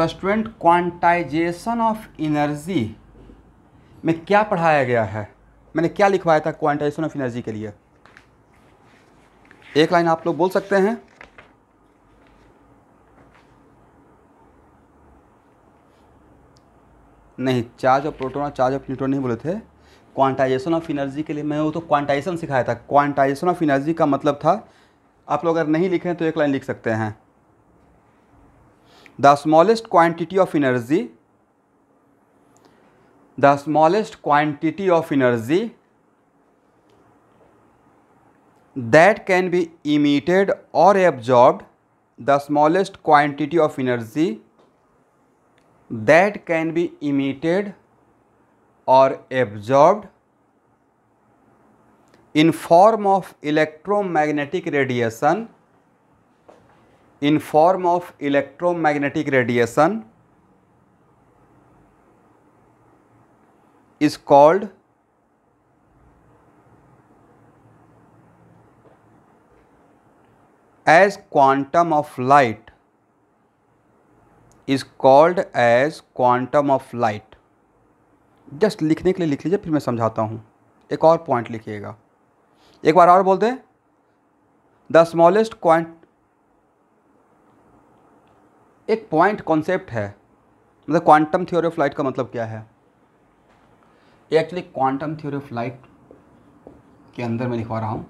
तो student quantization of energy में क्या पढ़ाया गया है? मैंने क्या लिखवाया था क्वांटाइजेशन ऑफ़ एनर्जी के लिए? एक लाइन आप लोग बोल सकते हैं? नहीं चार्ज ऑफ़ प्रोटोन और चार्ज ऑफ़ न्यूट्रॉन नहीं बोले थे। क्वांटाइजेशन ऑफ़ एनर्जी के लिए मैं वो तो क्वांटाइजेशन सिखाया था। क्वांटाइजेशन ऑफ़ एनर्जी का मतलब था, आप लोग अगर नहीं लिखे तो एक लाइन लिख सकते हैं। the smallest quantity of energy the smallest quantity of energy that can be emitted or absorbed the smallest quantity of energy that can be emitted or absorbed in form of electromagnetic radiation in form of electromagnetic radiation is called as quantum of light is called as quantum of light. Just लिखने के लिए लिख लीजिए, फिर मैं समझाता हूँ। एक और पॉइंट लिखिएगा। एक बार और बोल दें। द स्मॉलेस्ट क्वांट एक पॉइंट कॉन्सेप्ट है। मतलब क्वांटम थ्योरी ऑफ़ लाइट का मतलब क्या है? ये actually quantum theory of light के अंदर मैं लिखवा रहा हूँ।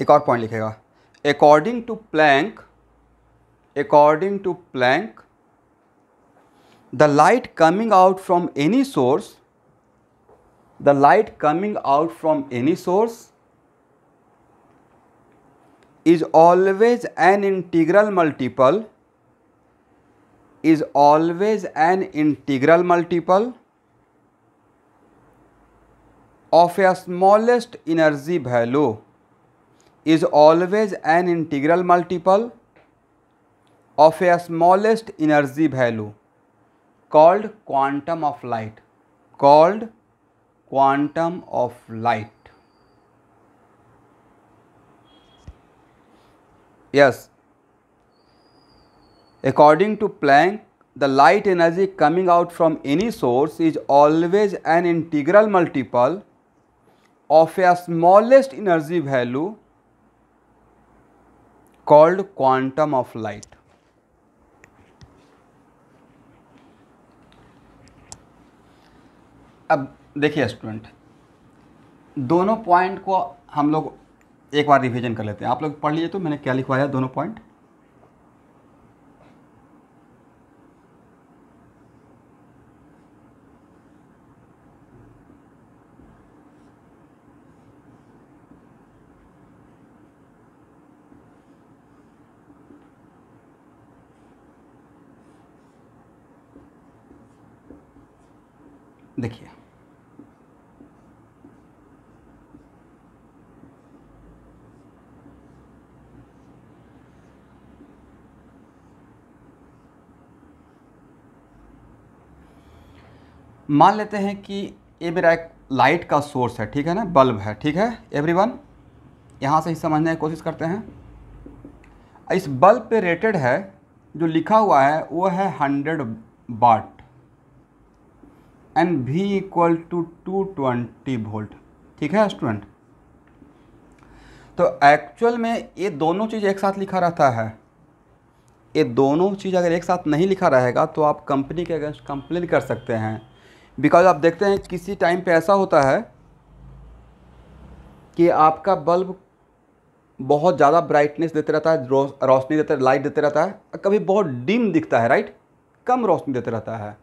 एक और पॉइंट लिखेगा। According to Planck according to Planck the light coming out from any source the light coming out from any source is always an integral multiple is always an integral multiple of a smallest energy value is always an integral multiple of a smallest energy value called quantum of light. Called quantum of light. Yes. According to planck the light energy coming out from any source is always an integral multiple of a smallest energy value called quantum of light. अब देखिए student दोनों point को हम लोग एक बार revision कर लेते हैं। आप लोग पढ़ लीजिए तो मैंने क्या लिखवाया दोनों पॉइंट देखिए मान लेते हैं कि ये मेरा एक लाइट का सोर्स है, ठीक है ना? बल्ब है, ठीक है? एवरीवन यहाँ से ही समझने की कोशिश करते हैं। इस बल्ब पे रेटेड है, जो लिखा हुआ है, वो है हंड्रेड बाट एंड भी equal to two twenty volt ठीक है स्टूडेंट तो एक्चुअल में ये दोनों चीज़ एक साथ लिखा रहता है। ये दोनों चीज़ अगर एक साथ नहीं लिखा रहेगा तो आप कंपनी के अगेंस्ट कंप्लेन कर सकते हैं। बिकॉज़ आप देखते हैं किसी टाइम पे ऐसा होता है कि आपका बल्ब बहुत ज़्यादा ब्राइटनेस देते रहता है रोशनी देते लाइट देते रहता है कभी बहुत डिम दिखता है राइट कम रोशनी देते रहता है।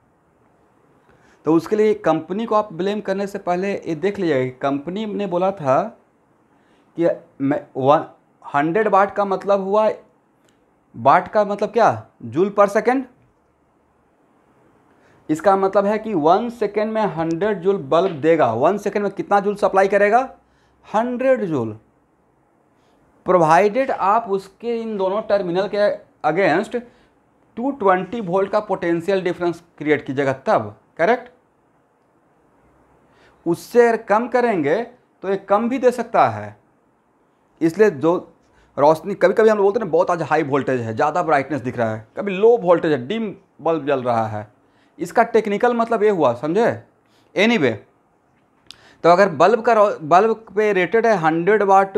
तो उसके लिए कंपनी को आप ब्लेम करने से पहले ये देख लीजिएगा कि कंपनी ने बोला था कि मैं वन हंड्रेड वाट का मतलब हुआ वाट का मतलब क्या? जूल पर सेकेंड इसका मतलब है कि वन सेकेंड में हंड्रेड जूल बल्ब देगा। वन सेकेंड में कितना जूल सप्लाई करेगा? हंड्रेड जूल प्रोवाइडेड आप उसके इन दोनों टर्मिनल के अगेंस्ट 220 वोल्ट का पोटेंशियल डिफरेंस क्रिएट कीजिएगा, तब। करेक्ट उससे अगर कम करेंगे तो ये कम भी दे सकता है। इसलिए जो रोशनी कभी कभी हम बोलते हैं बहुत आज हाई वोल्टेज है, ज़्यादा ब्राइटनेस दिख रहा है। कभी लो वोल्टेज है डिम बल्ब जल रहा है। इसका टेक्निकल मतलब ये हुआ समझे? एनी anyway, तो अगर बल्ब का बल्ब पे रेटेड है हंड्रेड वाट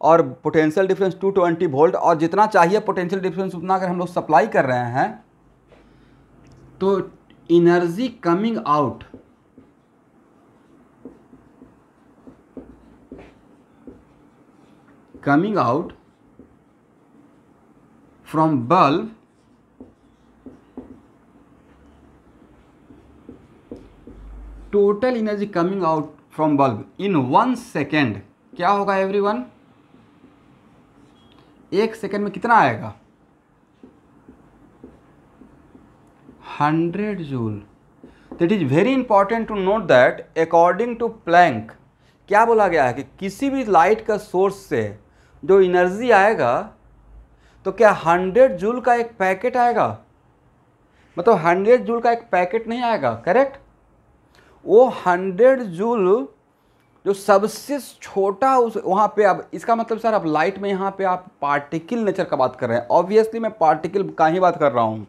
और potential difference two twenty volt और जितना चाहिए पोटेंशियल डिफरेंस उतना अगर हम लोग सप्लाई कर रहे हैं तो energy coming out coming out from bulb total energy coming out from bulb in one second क्या होगा एवरीवन एक सेकेंड में कितना आएगा? Hundred joule. That is very important to note that according to Planck क्या बोला गया है कि किसी भी लाइट का सोर्स से जो एनर्जी आएगा तो क्या हंड्रेड जूल का एक पैकेट आएगा? मतलब हंड्रेड जूल का एक पैकेट नहीं आएगा करेक्ट वो हंड्रेड जूल, जो सबसे छोटा उस, वहाँ पे अब इसका मतलब सर अब लाइट में यहाँ पे आप पार्टिकल नेचर का बात कर रहे हैं। ऑब्वियसली मैं पार्टिकल का ही बात कर रहा हूँ।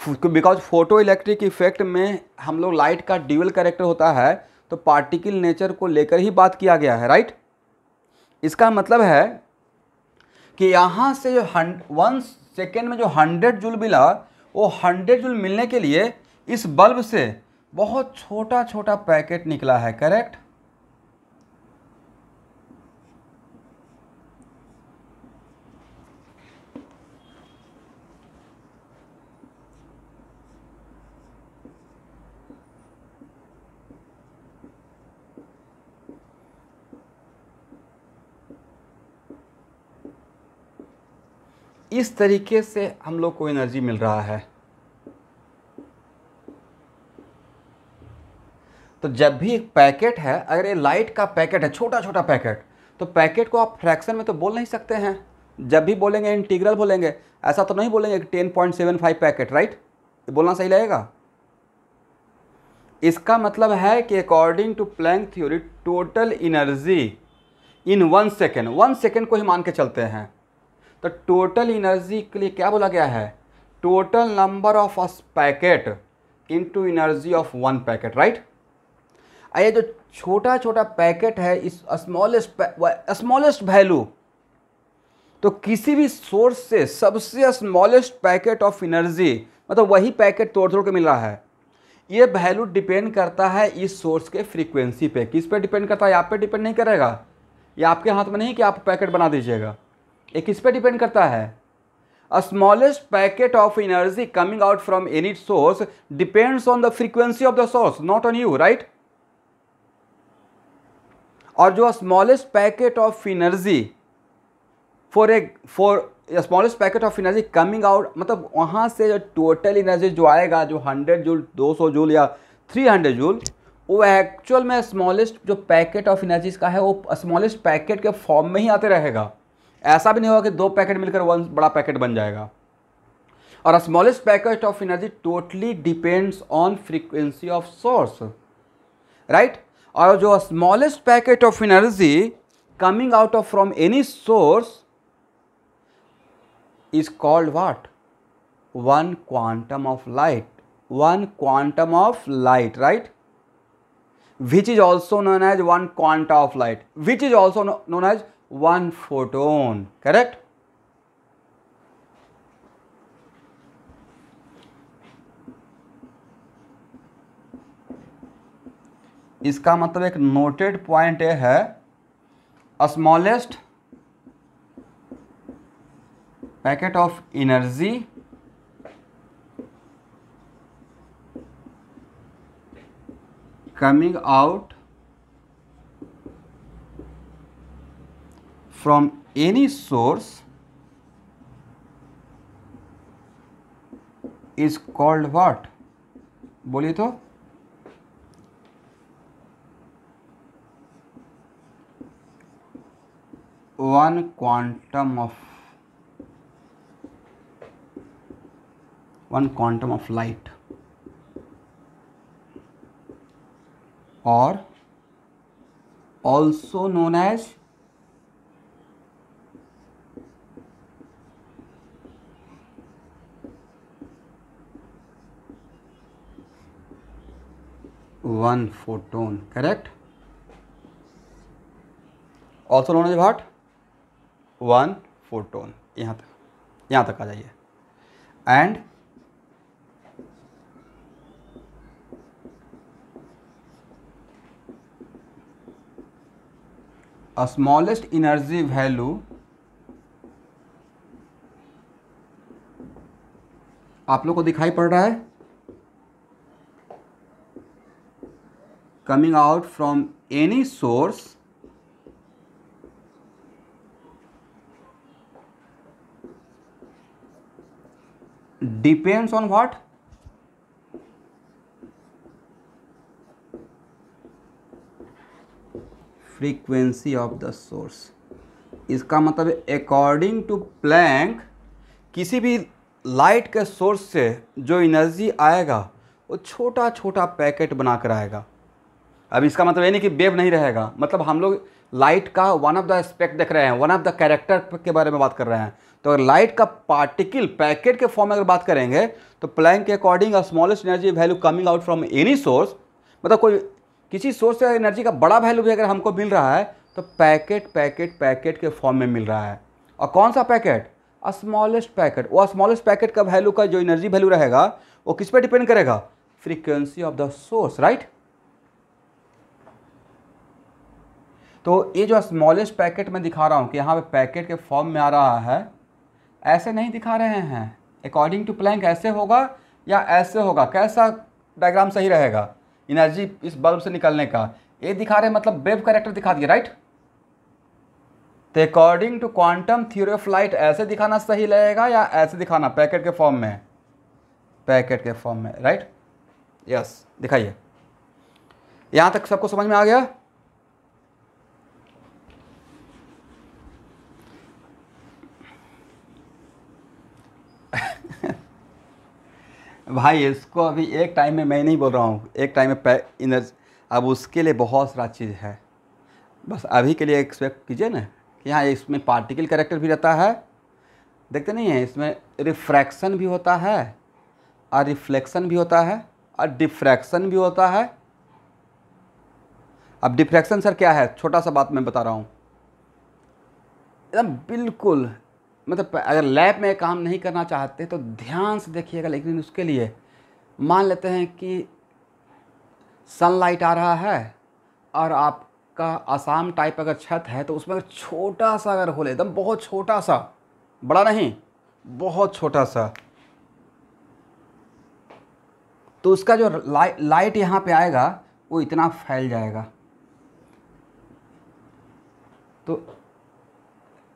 बिकॉज़ फ़ोटो इलेक्ट्रिक इफ़ेक्ट में हम लोग लाइट का ड्यूअल करेक्टर होता है तो पार्टिकल नेचर को लेकर ही बात किया गया है राइट इसका मतलब है कि यहाँ से जो हंड वन सेकेंड में जो हंड्रेड जूल मिला, वो हंड्रेड जूल मिलने के लिए इस बल्ब से बहुत छोटा छोटा पैकेट निकला है करेक्ट इस तरीके से हम लोग को एनर्जी मिल रहा है। तो जब भी एक पैकेट है, अगर ये लाइट का पैकेट है छोटा छोटा पैकेट तो पैकेट को आप फ्रैक्शन में तो बोल नहीं सकते हैं। जब भी बोलेंगे इंटीग्रल बोलेंगे, ऐसा तो नहीं बोलेंगे ten point seven five packet right बोलना सही लगेगा? इसका मतलब है कि according to Planck theory total energy in one second one second को ही मान के चलते हैं। तो टोटल इनर्जी के लिए क्या बोला गया है? Total number of us packet into energy of one packet right ये जो छोटा छोटा पैकेट है, इस स्मॉलेस्ट स्मॉलेस्ट वैल्यू तो किसी भी सोर्स से सबसे स्मॉलेस्ट पैकेट ऑफ़ एनर्जी मतलब वही पैकेट तोड़ तोड़ के मिल रहा है, ये वैल्यू डिपेंड करता है इस सोर्स के फ्रीक्वेंसी पे। किस पे डिपेंड करता है? आप पे डिपेंड नहीं करेगा। ये आपके हाथ में नहीं कि आप पैकेट बना दीजिएगा। ये किस पे डिपेंड करता है? A smallest packet of energy coming out from any source depends on the frequency of the source not on you right और जो smallest packet of energy for a for smallest packet of energy coming out मतलब वहाँ से जो total energy जो आएगा, जो 100 joule 200 joule या 300 जूल वो एक्चुअल में स्मॉलेस्ट जो पैकेट ऑफ़ एनर्जी का है, वो स्मॉलेस्ट पैकेट के फॉर्म में ही आते रहेगा। ऐसा भी नहीं होगा कि दो पैकेट मिलकर वन बड़ा पैकेट बन जाएगा। और smallest packet of energy totally depends on frequency of source right or the smallest packet of energy coming out of from any source is called what? One quantum of light, one quantum of light, right? Which is also known as one quanta of light, which is also known as one photon, correct? इसका मतलब एक noted point ये है smallest packet of energy coming out from any source is called what? बोलिए तो one quantum of one quantum of light और also known as one photon correct also known as what one photon, यहाँ तक यहाँ तक आ जाइए। And smallest energy value आप लोग को दिखाई पड़ रहा है। Coming out from any source depends on what? Frequency of the source. इसका मतलब अकॉर्डिंग टू प्लैंक किसी भी लाइट के सोर्स से जो एनर्जी आएगा, वो छोटा छोटा पैकेट बनाकर आएगा। अब इसका मतलब ये नहीं कि वेव नहीं रहेगा। मतलब हम लोग लाइट का वन ऑफ़ द एस्पेक्ट देख रहे हैं वन ऑफ़ द कैरेक्टर के बारे में बात कर रहे हैं। तो अगर लाइट का पार्टिकल पैकेट के फॉर्म में अगर बात करेंगे तो प्लैंक के according a smallest energy value coming out from any source मतलब कोई किसी सोर्स से एनर्जी का बड़ा वैल्यू भी अगर हमको मिल रहा है तो पैकेट पैकेट पैकेट के फॉर्म में मिल रहा है। और कौन सा पैकेट अ स्मॉलेस्ट पैकेट वो स्मॉलेस्ट पैकेट का वैल्यू का जो एनर्जी वैल्यू रहेगा, वो किस पर डिपेंड करेगा? Frequency of the source right तो ये जो स्मॉलेस्ट पैकेट में दिखा रहा हूँ कि यहाँ पे पैकेट के फॉर्म में आ रहा है ऐसे नहीं दिखा रहे हैं। अकॉर्डिंग टू प्लैंक ऐसे होगा या ऐसे होगा? कैसा डायग्राम सही रहेगा? एनर्जी इस बल्ब से निकलने का। ये दिखा रहे मतलब वेव करेक्टर दिखा दिया राइट तो according to quantum theory of light ऐसे दिखाना सही रहेगा या ऐसे दिखाना? पैकेट के फॉर्म में। पैकेट के फॉर्म में राइट यस दिखाइए। यहाँ तक सबको समझ में आ गया? भाई, इसको अभी एक टाइम में मैं नहीं बोल रहा हूँ। एक टाइम में इनर्ज अब उसके लिए बहुत सारा चीज़ है। बस अभी के लिए एक्सपेक्ट कीजिए ना कि हाँ इसमें पार्टिकल करेक्टर भी रहता है। देखते नहीं है, इसमें रिफ्रैक्शन भी होता है, और रिफ्लेक्शन भी होता है, और डिफ्रैक्शन भी होता है। अब डिफ्रैक्शन सर क्या है? छोटा सा बात मैं बता रहा हूँ। एकदम बिल्कुल मतलब अगर लैब में काम नहीं करना चाहते तो ध्यान से देखिएगा लेकिन उसके लिए मान लेते हैं कि सनलाइट आ रहा है और आपका आसाम टाइप अगर छत है तो उसमें अगर छोटा सा अगर होले, एकदम बहुत छोटा सा, बड़ा नहीं, बहुत छोटा सा तो उसका जो लाइट लाइट यहाँ पे आएगा, वो इतना फैल जाएगा। तो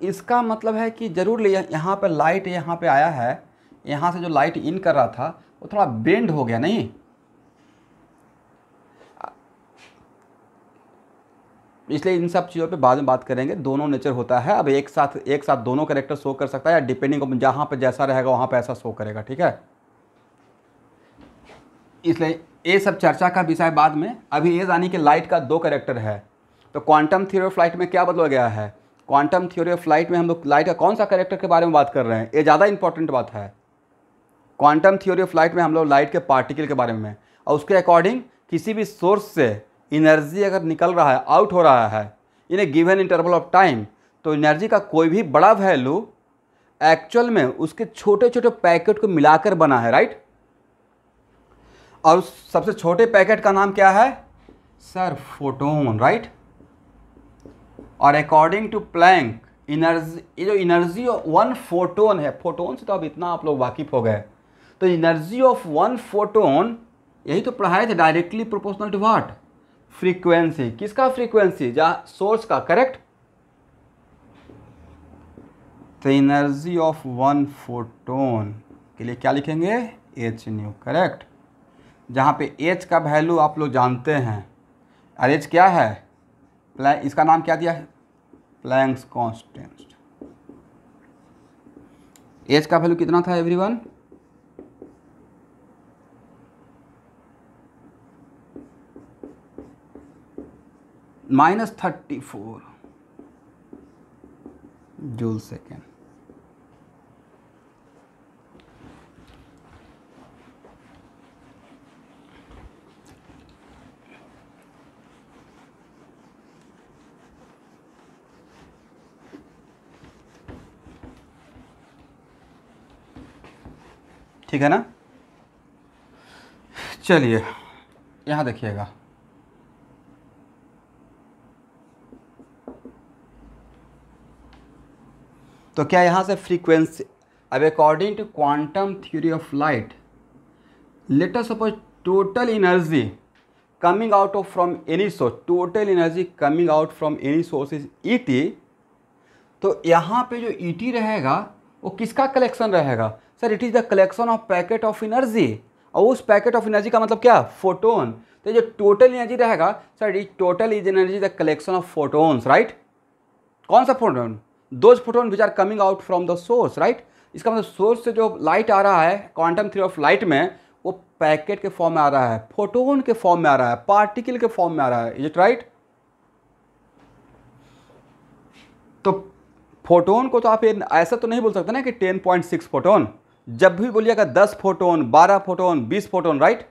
इसका मतलब है कि ज़रूर यहाँ पर लाइट यहाँ पे आया है, यहाँ से जो लाइट इन कर रहा था, वो थोड़ा बेंड हो गया, नहीं? इसलिए इन सब चीज़ों पे बाद में बात करेंगे, दोनों नेचर होता है, अब एक साथ एक साथ दोनों करेक्टर शो कर सकता है, या डिपेंडिंग ऑन जहाँ पे जैसा रहेगा, वहाँ पे ऐसा शो करेगा, ठीक है? इसलिए ये सब चर्चा का विषय बाद में, अभी ये जानी कि लाइट का दो करेक्टर है तो क्वांटम थ्योरी ऑफ़ लाइट में क्या बदला गया है? क्वांटम थ्योरी ऑफ़ लाइट में हम लोग लाइट का कौन सा करेक्टर के बारे में बात कर रहे हैं? ये ज़्यादा इंपॉर्टेंट बात है। क्वांटम थ्योरी ऑफ़ लाइट में हम लोग लाइट के पार्टिकल के बारे में और उसके अकॉर्डिंग किसी भी सोर्स से इनर्जी अगर निकल रहा है आउट हो रहा है in a given interval of time तो एनर्जी का कोई भी बड़ा वैल्यू एक्चुअल में उसके छोटे छोटे पैकेट को मिलाकर बना है राइट और उस सबसे छोटे पैकेट का नाम क्या है? सर फोटोन राइट और अकॉर्डिंग टू प्लैंक इनर्जी ये जो इनर्जी वन फोटोन है फोटोन से तो अब इतना आप लोग वाकिफ हो गए। तो इनर्जी ऑफ़ वन फोटोन यही तो पढ़ाए थे directly proportional to what frequency किसका फ्रीक्वेंसी जहाँ सोर्स का करेक्ट तो इनर्जी ऑफ़ वन फोटोन के लिए क्या लिखेंगे? एच न्यू करेक्ट जहाँ पे एच का वैल्यू आप लोग जानते हैं। और एच क्या है? इसका नाम क्या दिया है? प्लैंक्स कॉन्स्टेंट एच का वैल्यू कितना था everyone minus thirty four joule second ठीक है ना? चलिए, यहाँ देखिएगा। तो क्या यहाँ से फ्रीक्वेंसी अब according to quantum theory of light later suppose total energy coming out of from any source total energy coming out from any source is T तो यहाँ पे जो ईटी रहेगा वो किसका कलेक्शन रहेगा? Sir it is the collection of packet of energy और उस पैकेट ऑफ़ एनर्जी का मतलब क्या? फोटोन तो जो टोटल एनर्जी रहेगा sir it total is energy the collection of photons right कौन सा photon those photon which are coming out from the source right इसका मतलब सोर्स से जो लाइट आ रहा है क्वांटम थ्री ऑफ़ लाइट में, वो पैकेट के फॉर्म में आ रहा है फोटोन के फॉर्म में आ रहा है पार्टिकल के फॉर्म में आ रहा है. इज़ इट राइट तो फोटोन को तो आप ऐसा तो नहीं बोल सकते ना कि 10.6 फोटोन। जब भी बोलिएगा 10 फोटोन 12 फोटोन 20 फोटोन राइट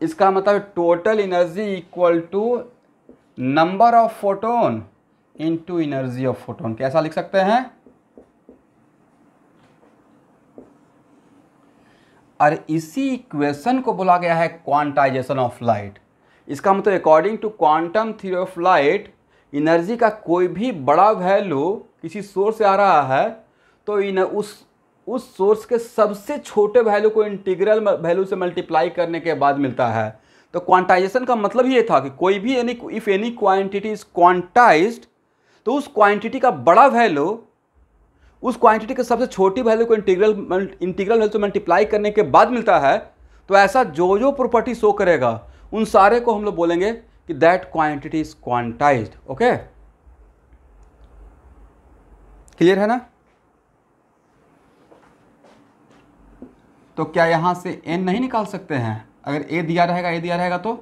इसका मतलब total energy equal to number of photon into energy of photon कैसा लिख सकते हैं? और इसी इक्वेशन को बोला गया है क्वांटाइजेशन ऑफ़ लाइट इसका मतलब according to quantum theory of light energy का कोई भी बड़ा वैल्यू किसी सोर्स से आ रहा है तो इन उस उस सोर्स के सबसे छोटे वैल्यू को इंटीग्रल वैल्यू से मल्टीप्लाई करने के बाद मिलता है। तो क्वांटाइजेशन का मतलब ये था कि कोई भी any if any quantity is quantized तो उस क्वांटिटी का बड़ा वैल्यू, उस क्वांटिटी के सबसे छोटी वैल्यू को इंटीग्रल इंटीग्रल वैल्यू से मल्टीप्लाई करने के बाद मिलता है तो ऐसा जो जो प्रॉपर्टी शो करेगा, उन सारे को हम लोग बोलेंगे कि that quantity is quantized okay clear है ना? तो क्या यहाँ से एन नहीं निकाल सकते हैं? अगर ए दिया रहेगा ए दिया रहेगा तो?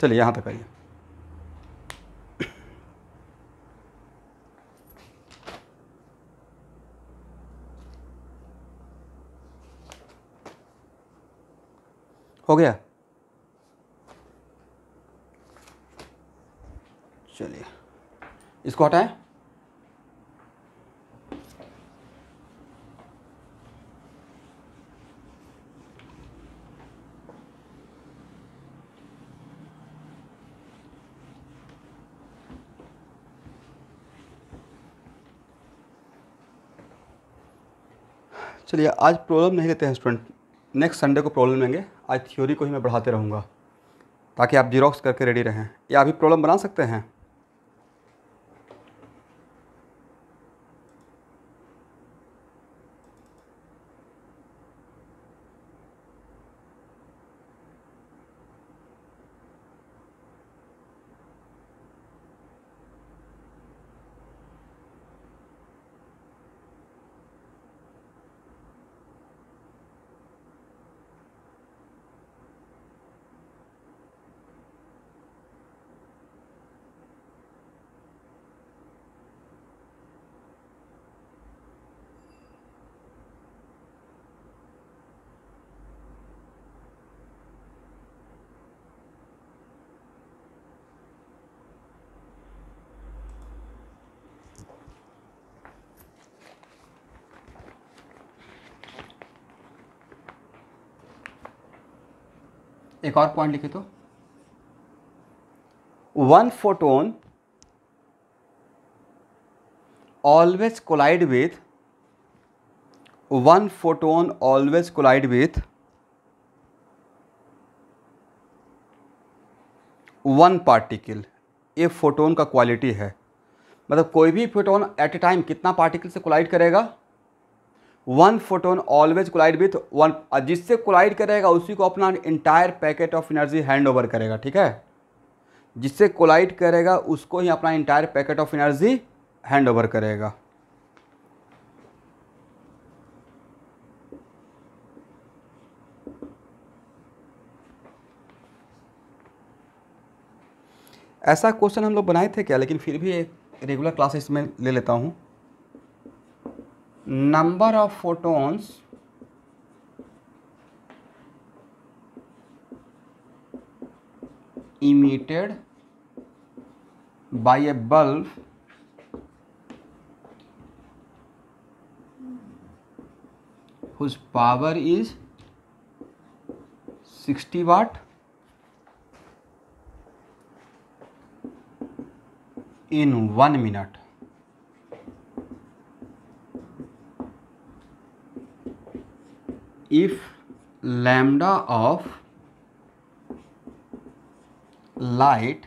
चलिए यहाँ तक आइए। हो गया? चलिए, इसको हटाएँ। चलिए, आज प्रॉब्लम नहीं लेते हैं स्टूडेंट। नेक्स्ट संडे को प्रॉब्लम लेंगे। आज थ्योरी को ही मैं बढ़ाते रहूँगा, ताकि आप जीरोक्स करके रेडी रहें। या अभी प्रॉब्लम बना सकते हैं? एक और पॉइंट लिखे तो। One photon always collide with one photon always collide with one particle ये फोटोन का क्वालिटी है। मतलब कोई भी फोटोन एट ए टाइम कितना पार्टिकल से कोलाइड करेगा? One photon always collide with one जिससे कोलाइड करेगा, उसी को अपना entire packet of energy hand over करेगा, ठीक है? जिससे कोलाइड करेगा, उसको ही अपना entire packet of energy hand over करेगा। ऐसा क्वेश्चन हम लोग बनाए थे क्या? लेकिन फिर भी एक रेगुलर क्लासेस में ले लेता हूँ। number of photons emitted by a bulb whose power is 60 watt in 1 minute. If lambda of light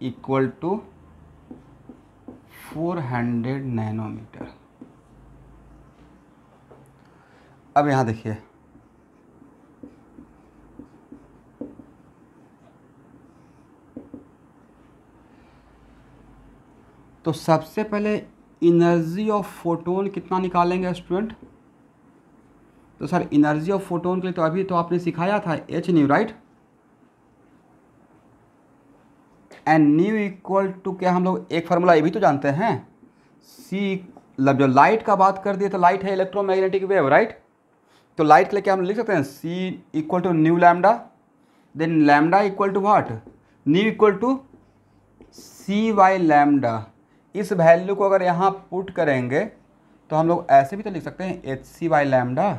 equal to 400 nanometre अब यहाँ देखिए। तो सबसे पहले इनर्जी ऑफ़ फोटोन कितना निकालेंगे स्टूडेंट तो सर एनर्जी ऑफ़ फोटोन के लिए तो अभी तो आपने सिखाया था H nu right and nu equal to क्या हम लोग एक फार्मूला ये भी तो जानते हैं? सी मतलब जो लाइट का बात कर दिए तो लाइट है इलेक्ट्रोमैग्नेटिक वेव राइट तो लाइट के लिए क्या हम लिख सकते हैं? C equal to nu lambda then lambda equal to what nu equal to C by lambda इस वैल्यू को अगर यहाँ पुट करेंगे तो हम लोग ऐसे भी तो लिख सकते हैं एच सी वाई लैमडा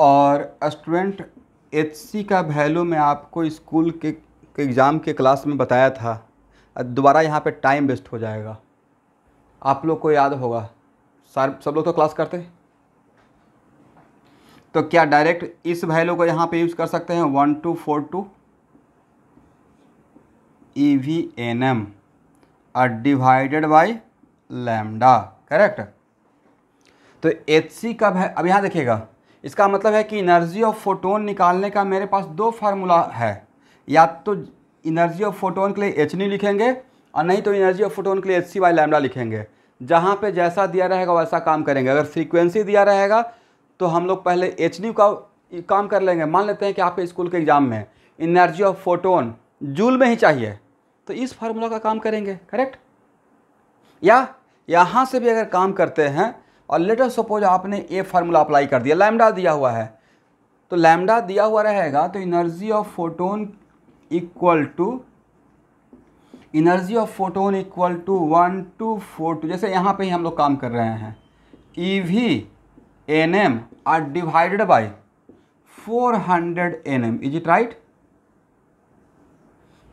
और स्टूडेंट एच सी का वैल्यू मैं आपको स्कूल के, एग्ज़ाम के क्लास में बताया था। दोबारा यहाँ पे टाइम वेस्ट हो जाएगा। आप लोग को याद होगा। सार सब लोग तो क्लास करते तो क्या डायरेक्ट इस वैल्यू को यहाँ पे यूज़ कर सकते हैं? One two four two. E V N M are divided by lambda correct? तो एच सी का अब यहाँ देखिएगा। इसका मतलब है कि इनर्जी ऑफ़ फोटोन निकालने का मेरे पास दो फार्मूला है। या तो इनर्जी ऑफ़ फोटोन के लिए एच नी लिखेंगे, और नहीं तो इनर्जी ऑफ़ फोटोन के लिए एच सी वाई लैमडा लिखेंगे। जहाँ पे जैसा दिया रहेगा वैसा काम करेंगे। अगर फ्रीक्वेंसी दिया रहेगा तो हम लोग पहले एच न्यू का, काम कर लेंगे। मान लेते हैं कि आपके स्कूल के एग्ज़ाम में इनर्जी ऑफ़ फोटोन जूल में ही चाहिए तो इस फार्मूला का काम करेंगे करेक्ट या यहाँ से भी अगर काम करते हैं और लेटर सपोज़ आपने ए फार्मूला अप्लाई कर दिया लैमडा दिया हुआ है तो लैमडा दिया हुआ रहेगा तो energy of photon equal to energy of photon equal to one two four two जैसे यहाँ पे ही हम लोग काम कर रहे हैं E V N M are divided by four hundred N M is it right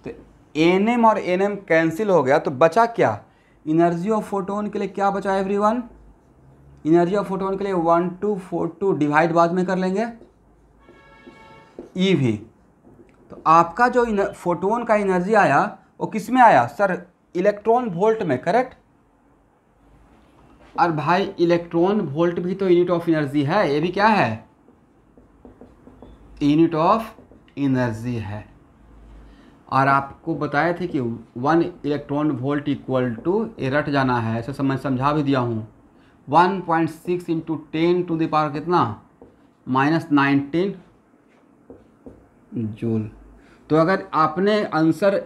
तो एन एम और एन एम कैंसिल हो गया तो बचा क्या? इनर्जी ऑफ़ फोटोन के लिए क्या बचा एवरीवन एनर्जी ऑफ़ फोटोन के लिए one, two, four, two divide बाद में कर लेंगे। ई e भी। तो आपका जो फोटोन का एनर्जी आया, वो किसमें आया? सर, इलेक्ट्रॉन वोल्ट में, करेक्ट? और भाई, इलेक्ट्रॉन वोल्ट भी तो यूनिट ऑफ़ एनर्जी है, ये भी क्या है? यूनिट ऑफ़ एनर्जी है। और आपको बताए थे कि one electron volt equal to a रट जाना है, ऐसे मैं समझा भी दिया हूँ। One point six into ten to the power कितना? Minus nineteen joule. तो अगर आपने आंसर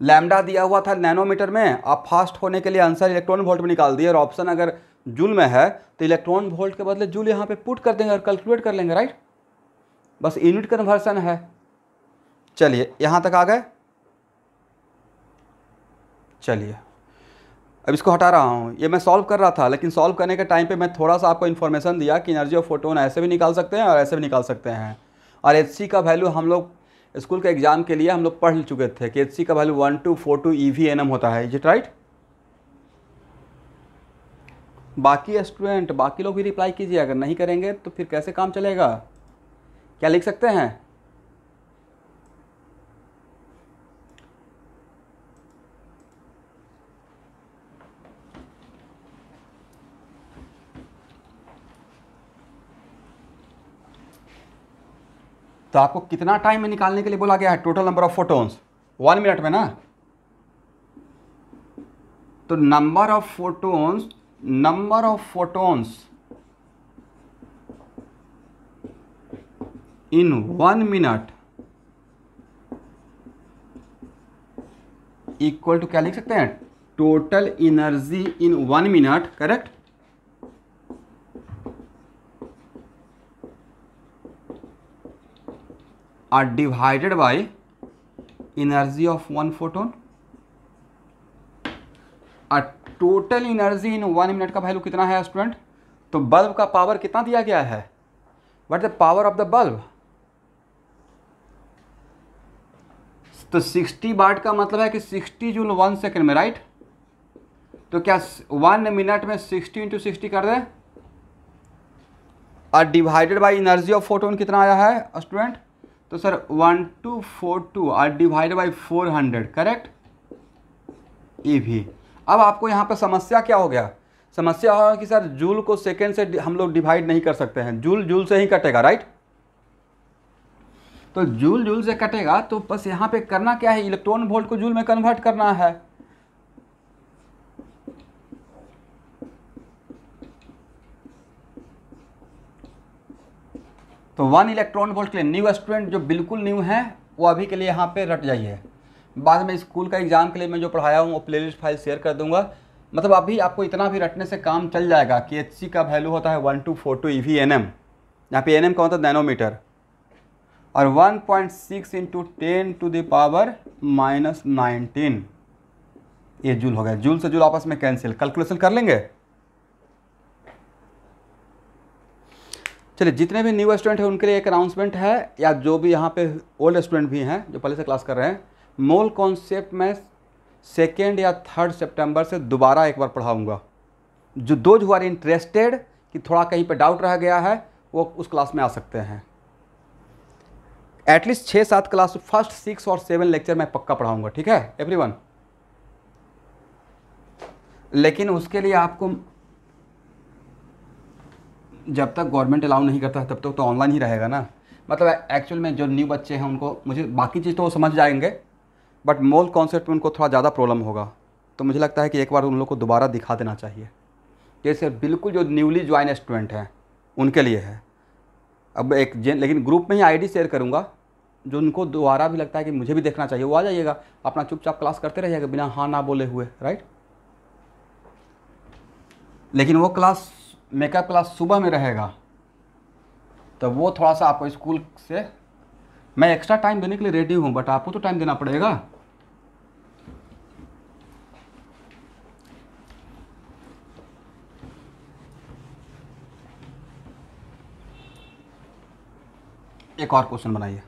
लैमडा दिया हुआ था नैनोमीटर में, आप फास्ट होने के लिए आंसर इलेक्ट्रॉन वोल्ट में निकाल दिए और ऑप्शन अगर जूल में है तो इलेक्ट्रॉन वोल्ट के बदले जूल यहाँ पे पुट कर देंगे और कैलकुलेट कर लेंगे राइट बस यूनिट कन्वर्सन है। चलिए, यहाँ तक आ गए। चलिए। अब इसको हटा रहा हूँ। ये मैं सॉल्व कर रहा था, लेकिन सॉल्व करने के टाइम पे मैं थोड़ा सा आपको इन्फॉर्मेशन दिया कि एनर्जी ऑफ़ फोटोन ऐसे भी निकाल सकते हैं और ऐसे भी निकाल सकते हैं। और एचसी का वैल्यू हम लोग स्कूल के एग्ज़ाम के लिए हम लोग पढ़ चुके थे कि एचसी का value one two four two E V N M होता है। इज़ इट राइट बाकी स्टूडेंट बाकी लोग भी रिप्लाई कीजिए। अगर नहीं करेंगे तो फिर कैसे काम चलेगा? क्या लिख सकते हैं? तो आपको कितना टाइम में निकालने के लिए बोला गया है? Total number of photons one minute में ना? तो number of photons number of photons in one minute equal to क्या लिख सकते हैं? Total energy in one minute correct are divided by energy of one photon और total energy in one minute का value कितना है स्टूडेंट तो bulb का पावर कितना दिया गया है? What the power of the bulb तो 60 वाट का मतलब है कि 60 जूल वन सेकेंड में राइट तो क्या वन मिनट में 60 इंटू सिक्सटी कर दें? और divided by energy of photon कितना आया है स्टूडेंट तो sir, one two four two are divide by four hundred, correct? ई भी। अब आपको यहाँ पर समस्या क्या हो गया? समस्या हो कि सर, जूल को सेकेंड से हम लोग डिवाइड नहीं कर सकते हैं। जूल जूल से ही कटेगा, राइट? तो जूल जूल से कटेगा तो बस यहाँ पे करना क्या है? इलेक्ट्रॉन वोल्ट को जूल में कन्वर्ट करना है। तो वन इलेक्ट्रॉन वोल्ट के लिए न्यू स्टूडेंट जो बिल्कुल न्यू है, वो अभी के लिए यहाँ पे रट जाइए। बाद में स्कूल का एग्ज़ाम के लिए मैं जो पढ़ाया हूँ, वो प्लेलिस्ट फ़ाइल शेयर कर दूँगा। मतलब अभी आपको इतना भी रटने से काम चल जाएगा कि एचसी का वैल्यू होता है one two four two E V N M यहाँ पे एन एम का होता है नैनोमीटर और one point six into ten to the power minus nineteen ये जूल हो गया। जूल से जूल आपस में कैंसिल कैलकुलेशन कर लेंगे? चलिए, जितने भी न्यू स्टूडेंट हैं, उनके लिए एक अनाउंसमेंट है, या जो भी यहाँ पे ओल्ड स्टूडेंट भी हैं, जो पहले से क्लास कर रहे हैं मोल कॉन्सेप्ट में सेकेंड या थर्ड सेप्टेम्बर से दोबारा एक बार पढ़ाऊँगा। जो दो जो आर इंटरेस्टेड कि थोड़ा कहीं पर डाउट रह गया है, वो उस क्लास में आ सकते हैं। एटलीस्ट छः सात क्लास फ़र्स्ट सिक्स और सेवन लेक्चर मैं पक्का पढ़ाऊँगा, ठीक है? एवरीवन लेकिन उसके लिए आपको जब तक गवर्नमेंट अलाउ नहीं करता तब तक तो ऑनलाइन ही रहेगा ना। मतलब एक्चुअल में जो न्यू बच्चे हैं, उनको मुझे बाकी चीज़ तो वो समझ जाएँगे बट मोल कॉन्सेप्ट में उनको थोड़ा ज़्यादा प्रॉब्लम होगा। तो मुझे लगता है कि एक बार उन लोग को दोबारा दिखा देना चाहिए। जैसे बिल्कुल जो न्यूली ज्वाइन स्टूडेंट हैं, उनके लिए है। अब एक लेकिन ग्रुप में ही आईडी शेयर करूँगा, जो उनको दोबारा भी लगता है कि मुझे भी देखना चाहिए, वो आ जाइएगा। अपना चुपचाप क्लास करते रहिएगा बिना हाँ ना बोले हुए राइट लेकिन वो क्लास मेकअप क्लास सुबह में रहेगा तो वो थोड़ा सा आपको स्कूल से, मैं एक्स्ट्रा टाइम देने के लिए रेडी हूँ बट आपको तो टाइम देना पड़ेगा। एक और क्वेश्चन बनाइए।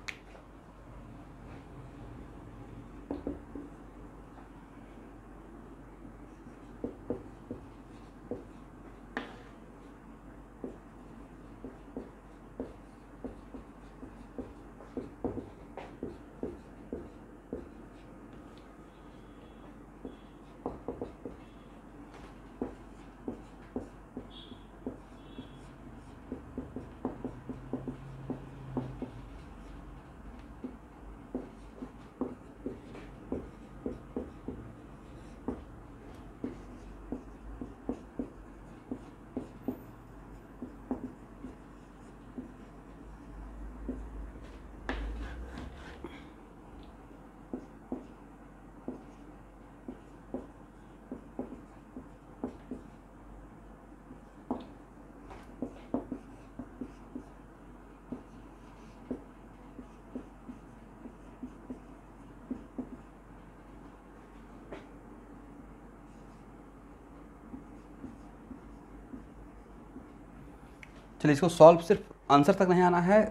चलिए, इसको सॉल्व सिर्फ़ आंसर तक नहीं आना है।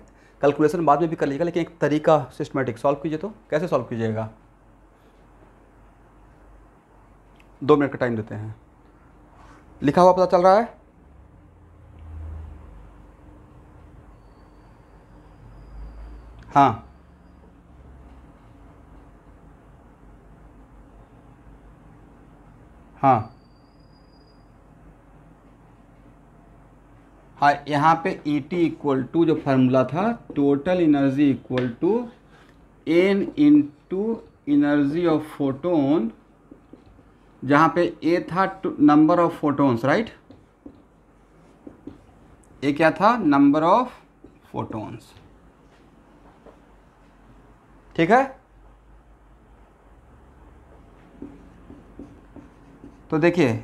कैलकुलेशन बाद में भी कर लीजिएगा, लेकिन एक तरीका सिस्टमेटिक सॉल्व कीजिए तो। कैसे सॉल्व कीजिएगा? दो मिनट का टाइम देते हैं। लिखा हुआ पता चल रहा है? हाँ। हाँ। हाँ यहाँ पे ई टी इक्वल टू जो फार्मूला था total energy equal to N into energy of photon जहाँ पे ए था number of photons right A क्या था? नंबर ऑफ़ फोटोन्स ठीक है? तो देखिए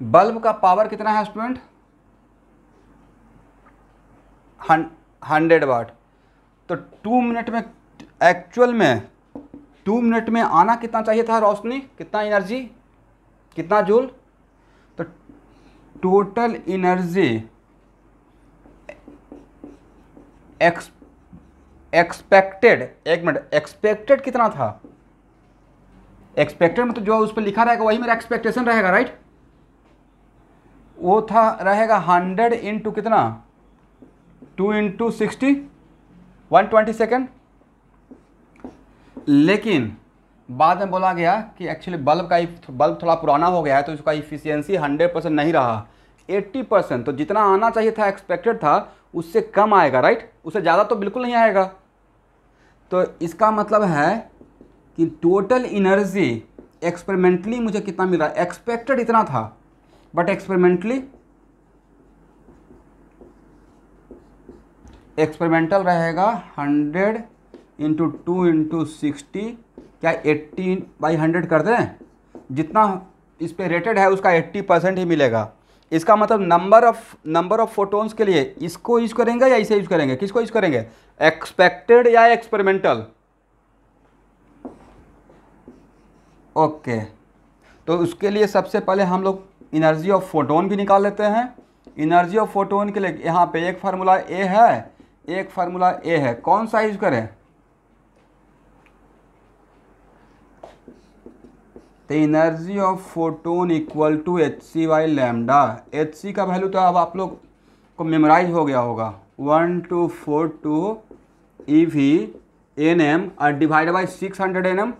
बल्ब का पावर कितना है स्टूडेंट हंड्रेड वाट तो टू मिनट में एक्चुअल में टू मिनट में आना कितना चाहिए था रोशनी? कितना एनर्जी कितना जूल तो टोटल एनर्जी एक्स एक्सपेक्टेड एक मिनट एक्सपेक्टेड कितना था? एक्सपेक्टेड में तो जो उस पर लिखा रहेगा, वही मेरा एक्सपेक्टेशन रहेगा राइट वो था, रहेगा हंड्रेड इंटू कितना? Two into sixty, one twenty second. लेकिन बाद में बोला गया कि एक्चुअली बल्ब का बल्ब थोड़ा पुराना हो गया है तो इसका इफिशियंसी हंड्रेड परसेंट नहीं रहा। एट्टी परसेंट तो जितना आना चाहिए था एक्सपेक्टेड था, उससे कम आएगा राइट उससे ज़्यादा तो बिल्कुल नहीं आएगा। तो इसका मतलब है कि टोटल इनर्जी एक्सपेरिमेंटली मुझे कितना मिल रहा है? एक्सपेक्टेड इतना था बट एक्सपेरिमेंटली एक्सपेरिमेंटल रहेगा hundred into two into sixty, क्या एट्टी बाई हंड्रेड कर दें? जितना इस पर रेटेड है, उसका एट्टी परसेंट ही मिलेगा। इसका मतलब number of number of photons के लिए इसको यूज़ करेंगे या इसे यूज़ करेंगे? किसको यूज़ करेंगे? एक्सपेक्टेड या एक्सपेरिमेंटल ओके okay. तो उसके लिए सबसे पहले हम लोग इनर्जी ऑफ़ फोटोन भी निकाल लेते हैं। इनर्जी ऑफ़ फोटोन के लिए यहाँ पे एक फार्मूला ए है। एक फार्मूला ए है। कौन सा यूज़ करें? तो energy of photon equal to H C by lambda H C का वैल्यू तो अब आप लोग को मेमोराइज हो गया होगा। One two four two E V N M और divide by six hundred N M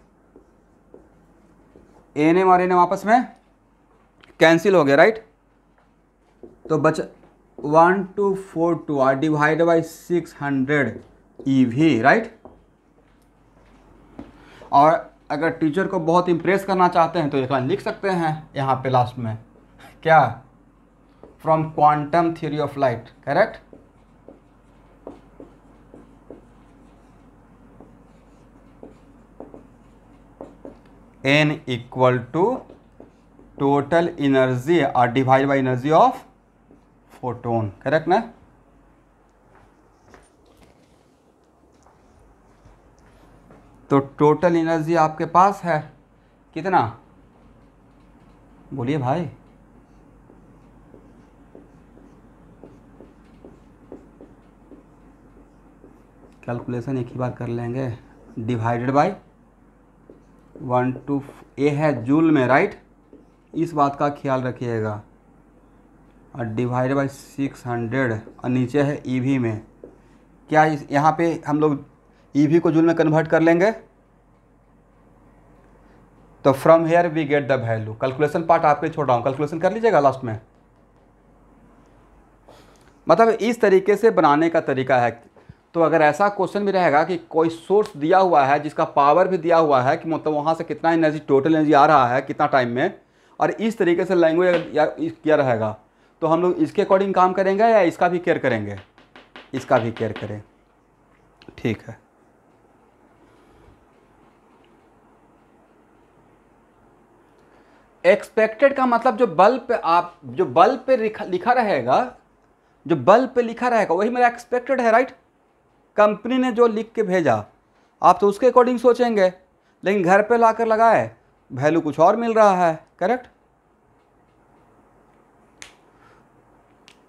N M और एन एम आपस में कैंसिल हो गया राइट तो बच one two four two are divide by six hundred E V right और अगर टीचर को बहुत इम्प्रेस करना चाहते हैं तो एक लिख सकते हैं यहाँ पे लास्ट में। क्या? From quantum theory of light correct N equal to total energy और divide by energy of photon correct ना? तो टोटल एनर्जी आपके पास है। कितना? बोलिए भाई। कैलकुलेशन एक ही बार कर लेंगे। डिवाइडेड बाय वन टू ए है जूल में राइट इस बात का ख्याल रखिएगा। और डिवाइड बाई सिक्स हंड्रेड और नीचे है ईवी में। क्या इस, यहाँ पे हम लोग ईवी को जूल में कन्वर्ट कर लेंगे? तो from here we get the value calculation part आपके छोड़ रहा हूँ। कैलकुलेशन कर लीजिएगा लास्ट में। मतलब इस तरीके से बनाने का तरीका है। तो अगर ऐसा क्वेश्चन भी रहेगा कि कोई सोर्स दिया हुआ है, जिसका पावर भी दिया हुआ है, कि मतलब वहाँ से कितना एनर्जी टोटल एनर्जी आ रहा है, कितना टाइम में, और इस तरीके से लैंग्वेज किया रहेगा। तो हम लोग इसके अकॉर्डिंग काम करेंगे या इसका भी केयर करेंगे? इसका भी केयर करें। ठीक है। एक्सपेक्टेड का मतलब जो बल्ब पे आप, जो बल्ब पे लिखा रहेगा, जो बल्ब पे लिखा रहेगा, वही मेरा एक्सपेक्टेड है राइट कंपनी ने जो लिख के भेजा, आप तो उसके अकॉर्डिंग सोचेंगे, लेकिन घर पे ला कर लगाए वैल्यू कुछ और मिल रहा है करेक्ट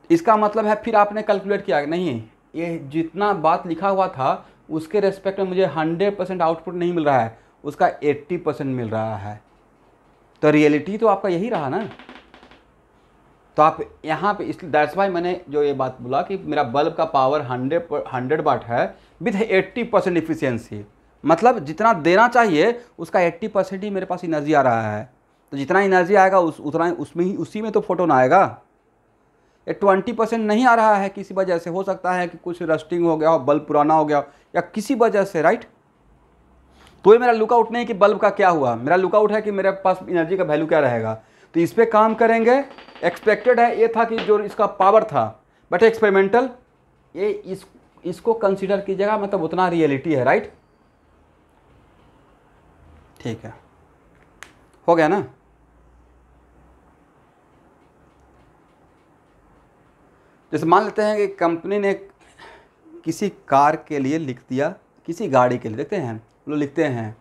इसका मतलब है फिर आपने कैलकुलेट किया। नहीं, ये जितना बात लिखा हुआ था, उसके रेस्पेक्ट में मुझे हंड्रेड परसेंट आउटपुट नहीं मिल रहा है, उसका एट्टी परसेंट मिल रहा है। तो रियलिटी तो आपका यही रहा ना। तो आप यहाँ पे इसलिए दैट्स वाई मैंने जो ये बात बोला कि मेरा बल्ब का पावर हंड्रेड हंड्रेड वाट है विथ एट्टी परसेंट इफिशियंसी मतलब जितना देना चाहिए, उसका एट्टी परसेंट ही मेरे पास एनर्जी आ रहा है। तो जितना एनर्जी आएगा, उस, उतना, उसमें ही, उसी में तो फोटोन आएगा। ये ट्वेंटी परसेंट नहीं आ रहा है किसी वजह से। हो सकता है कि कुछ रस्टिंग हो गया हो बल्ब पुराना हो गया, या किसी वजह से राइट तो ये मेरा लुकआउट नहीं कि बल्ब का क्या हुआ। मेरा लुकआउट है कि मेरे पास एनर्जी का वैल्यू क्या रहेगा। तो इस पर काम करेंगे। एक्सपेक्टेड है, ये था कि जो इसका पावर था बट एक्सपेरिमेंटल ये इस, इसको कंसिडर कीजिएगा मतलब उतना रियलिटी है राइट ठीक है। हो गया ना? जैसे मान लेते हैं कि कंपनी ने किसी कार के लिए लिख दिया, किसी गाड़ी के लिए, देखते हैं लोग लिखते हैं,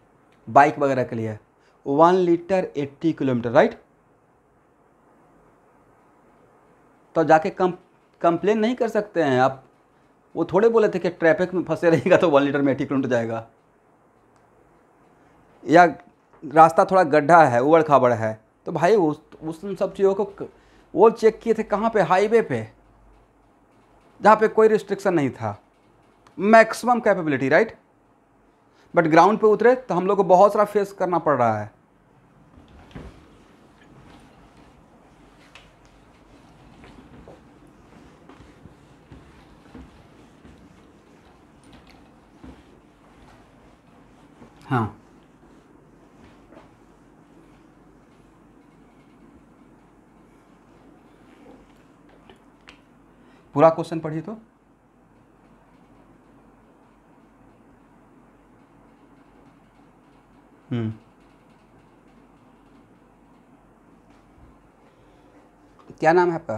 बाइक वगैरह के लिए, one litre eighty kilometre, right? तो जाके कम, कंप्लेन नहीं कर सकते हैं आप। वो थोड़े बोले थे कि ट्रैफ़िक में फंसे रहेगा तो वन लीटर में एट्टी किलोमीटर जाएगा। या रास्ता थोड़ा गड्ढा है, उबड़ खाबड़ है तो भाई उस उस सब चीज़ों को, वो चेक किए थे कहाँ पे? हाईवे पे। जहाँ पे कोई रिस्ट्रिक्शन नहीं था। Maximum capability right but ground पे उतरे तो हम लोग को बहुत सारा फेस करना पड़ रहा है। हाँ। पूरा क्वेश्चन पढ़िए तो। हम्म। क्या नाम है आपका?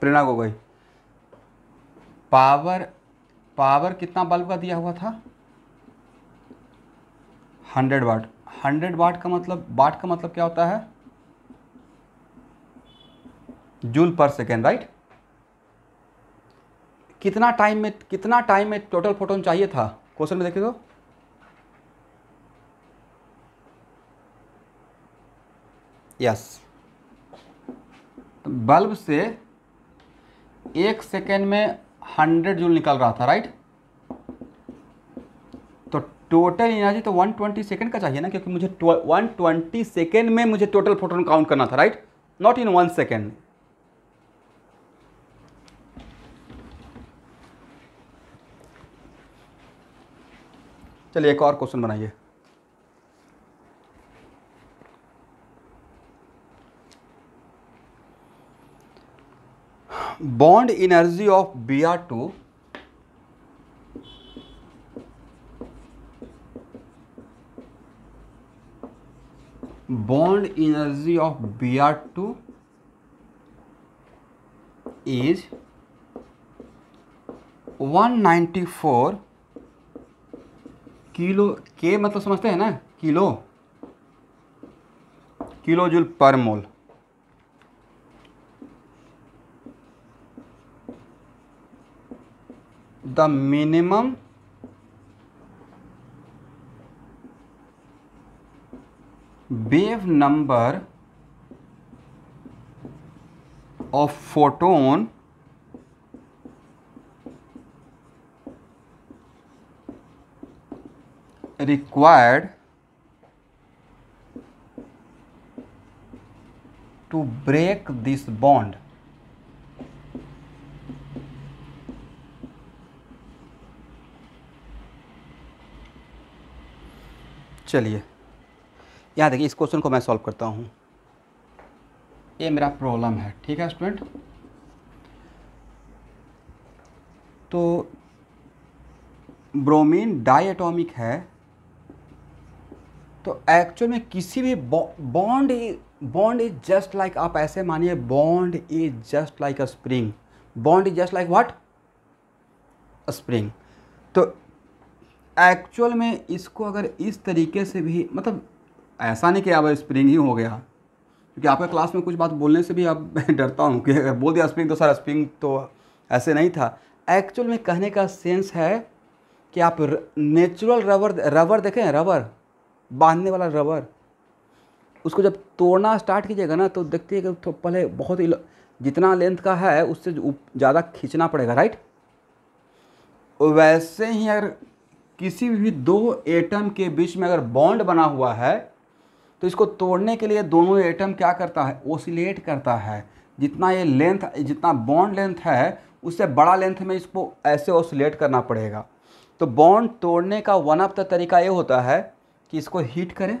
प्रेरणा गोगोई। पावर पावर कितना बल्ब का दिया हुआ था? Hundred watt. हंड्रेड वाट का मतलब वाट का मतलब क्या होता है? जूल पर सेकेंड, राइट? कितना टाइम में, कितना टाइम में टोटल फोटोन चाहिए था? क्वेश्चन में देखिए तो। यस तो बल्ब से एक सेकेंड में हंड्रेड जूल निकल रहा था राइट तो टोटल एनर्जी तो 120 सेकेंड का चाहिए ना, क्योंकि मुझे 120 सेकेंड में मुझे टोटल फोटोन काउंट करना था right not in one second चलिए एक और क्वेश्चन बनाइए। Bond energy of B R two bond energy of Br2 is 194 kilo, के मतलब समझते हैं ना? Kilo. Kilo joule per mole. The minimum wave number of photon required to break this bond. चलिए, यहाँ देखिए, इस क्वेश्चन को मैं सॉल्व करता हूँ। ये मेरा प्रॉब्लम है, ठीक है स्टूडेंट तो ब्रोमीन डाइएटॉमिक है तो एक्चुअल में किसी भी bond bond is just like आप ऐसे मानिए bond is just like a spring bond is just like what spring तो एक्चुअल में इसको अगर इस तरीके से भी मतलब ऐसा नहीं कि अब स्प्रिंग ही हो गया। क्योंकि आपके क्लास में कुछ बात बोलने से भी अब डरता हूँ कि अगर बोल दिया स्प्रिंग तो सर स्प्रिंग तो ऐसे नहीं था। एक्चुअल में कहने का सेंस है कि आप नेचुरल रबर रबर देखें रबर बांधने वाला रबर। उसको जब तोड़ना स्टार्ट कीजिएगा ना तो देखते हैं कि तो पहले बहुत ही जितना लेंथ का है, उससे ज़्यादा खींचना पड़ेगा राइट वैसे ही अगर किसी भी दो एटम के बीच में अगर बॉन्ड बना हुआ है तो इसको तोड़ने के लिए दोनों एटम क्या करता है? ओसिलेट करता है। जितना ये लेंथ जितना बॉन्ड लेंथ है, उससे बड़ा लेंथ में इसको ऐसे ओसिलेट करना पड़ेगा। तो बॉन्ड तोड़ने का वन ऑफ़ द तरीका ये होता है कि इसको हीट करें।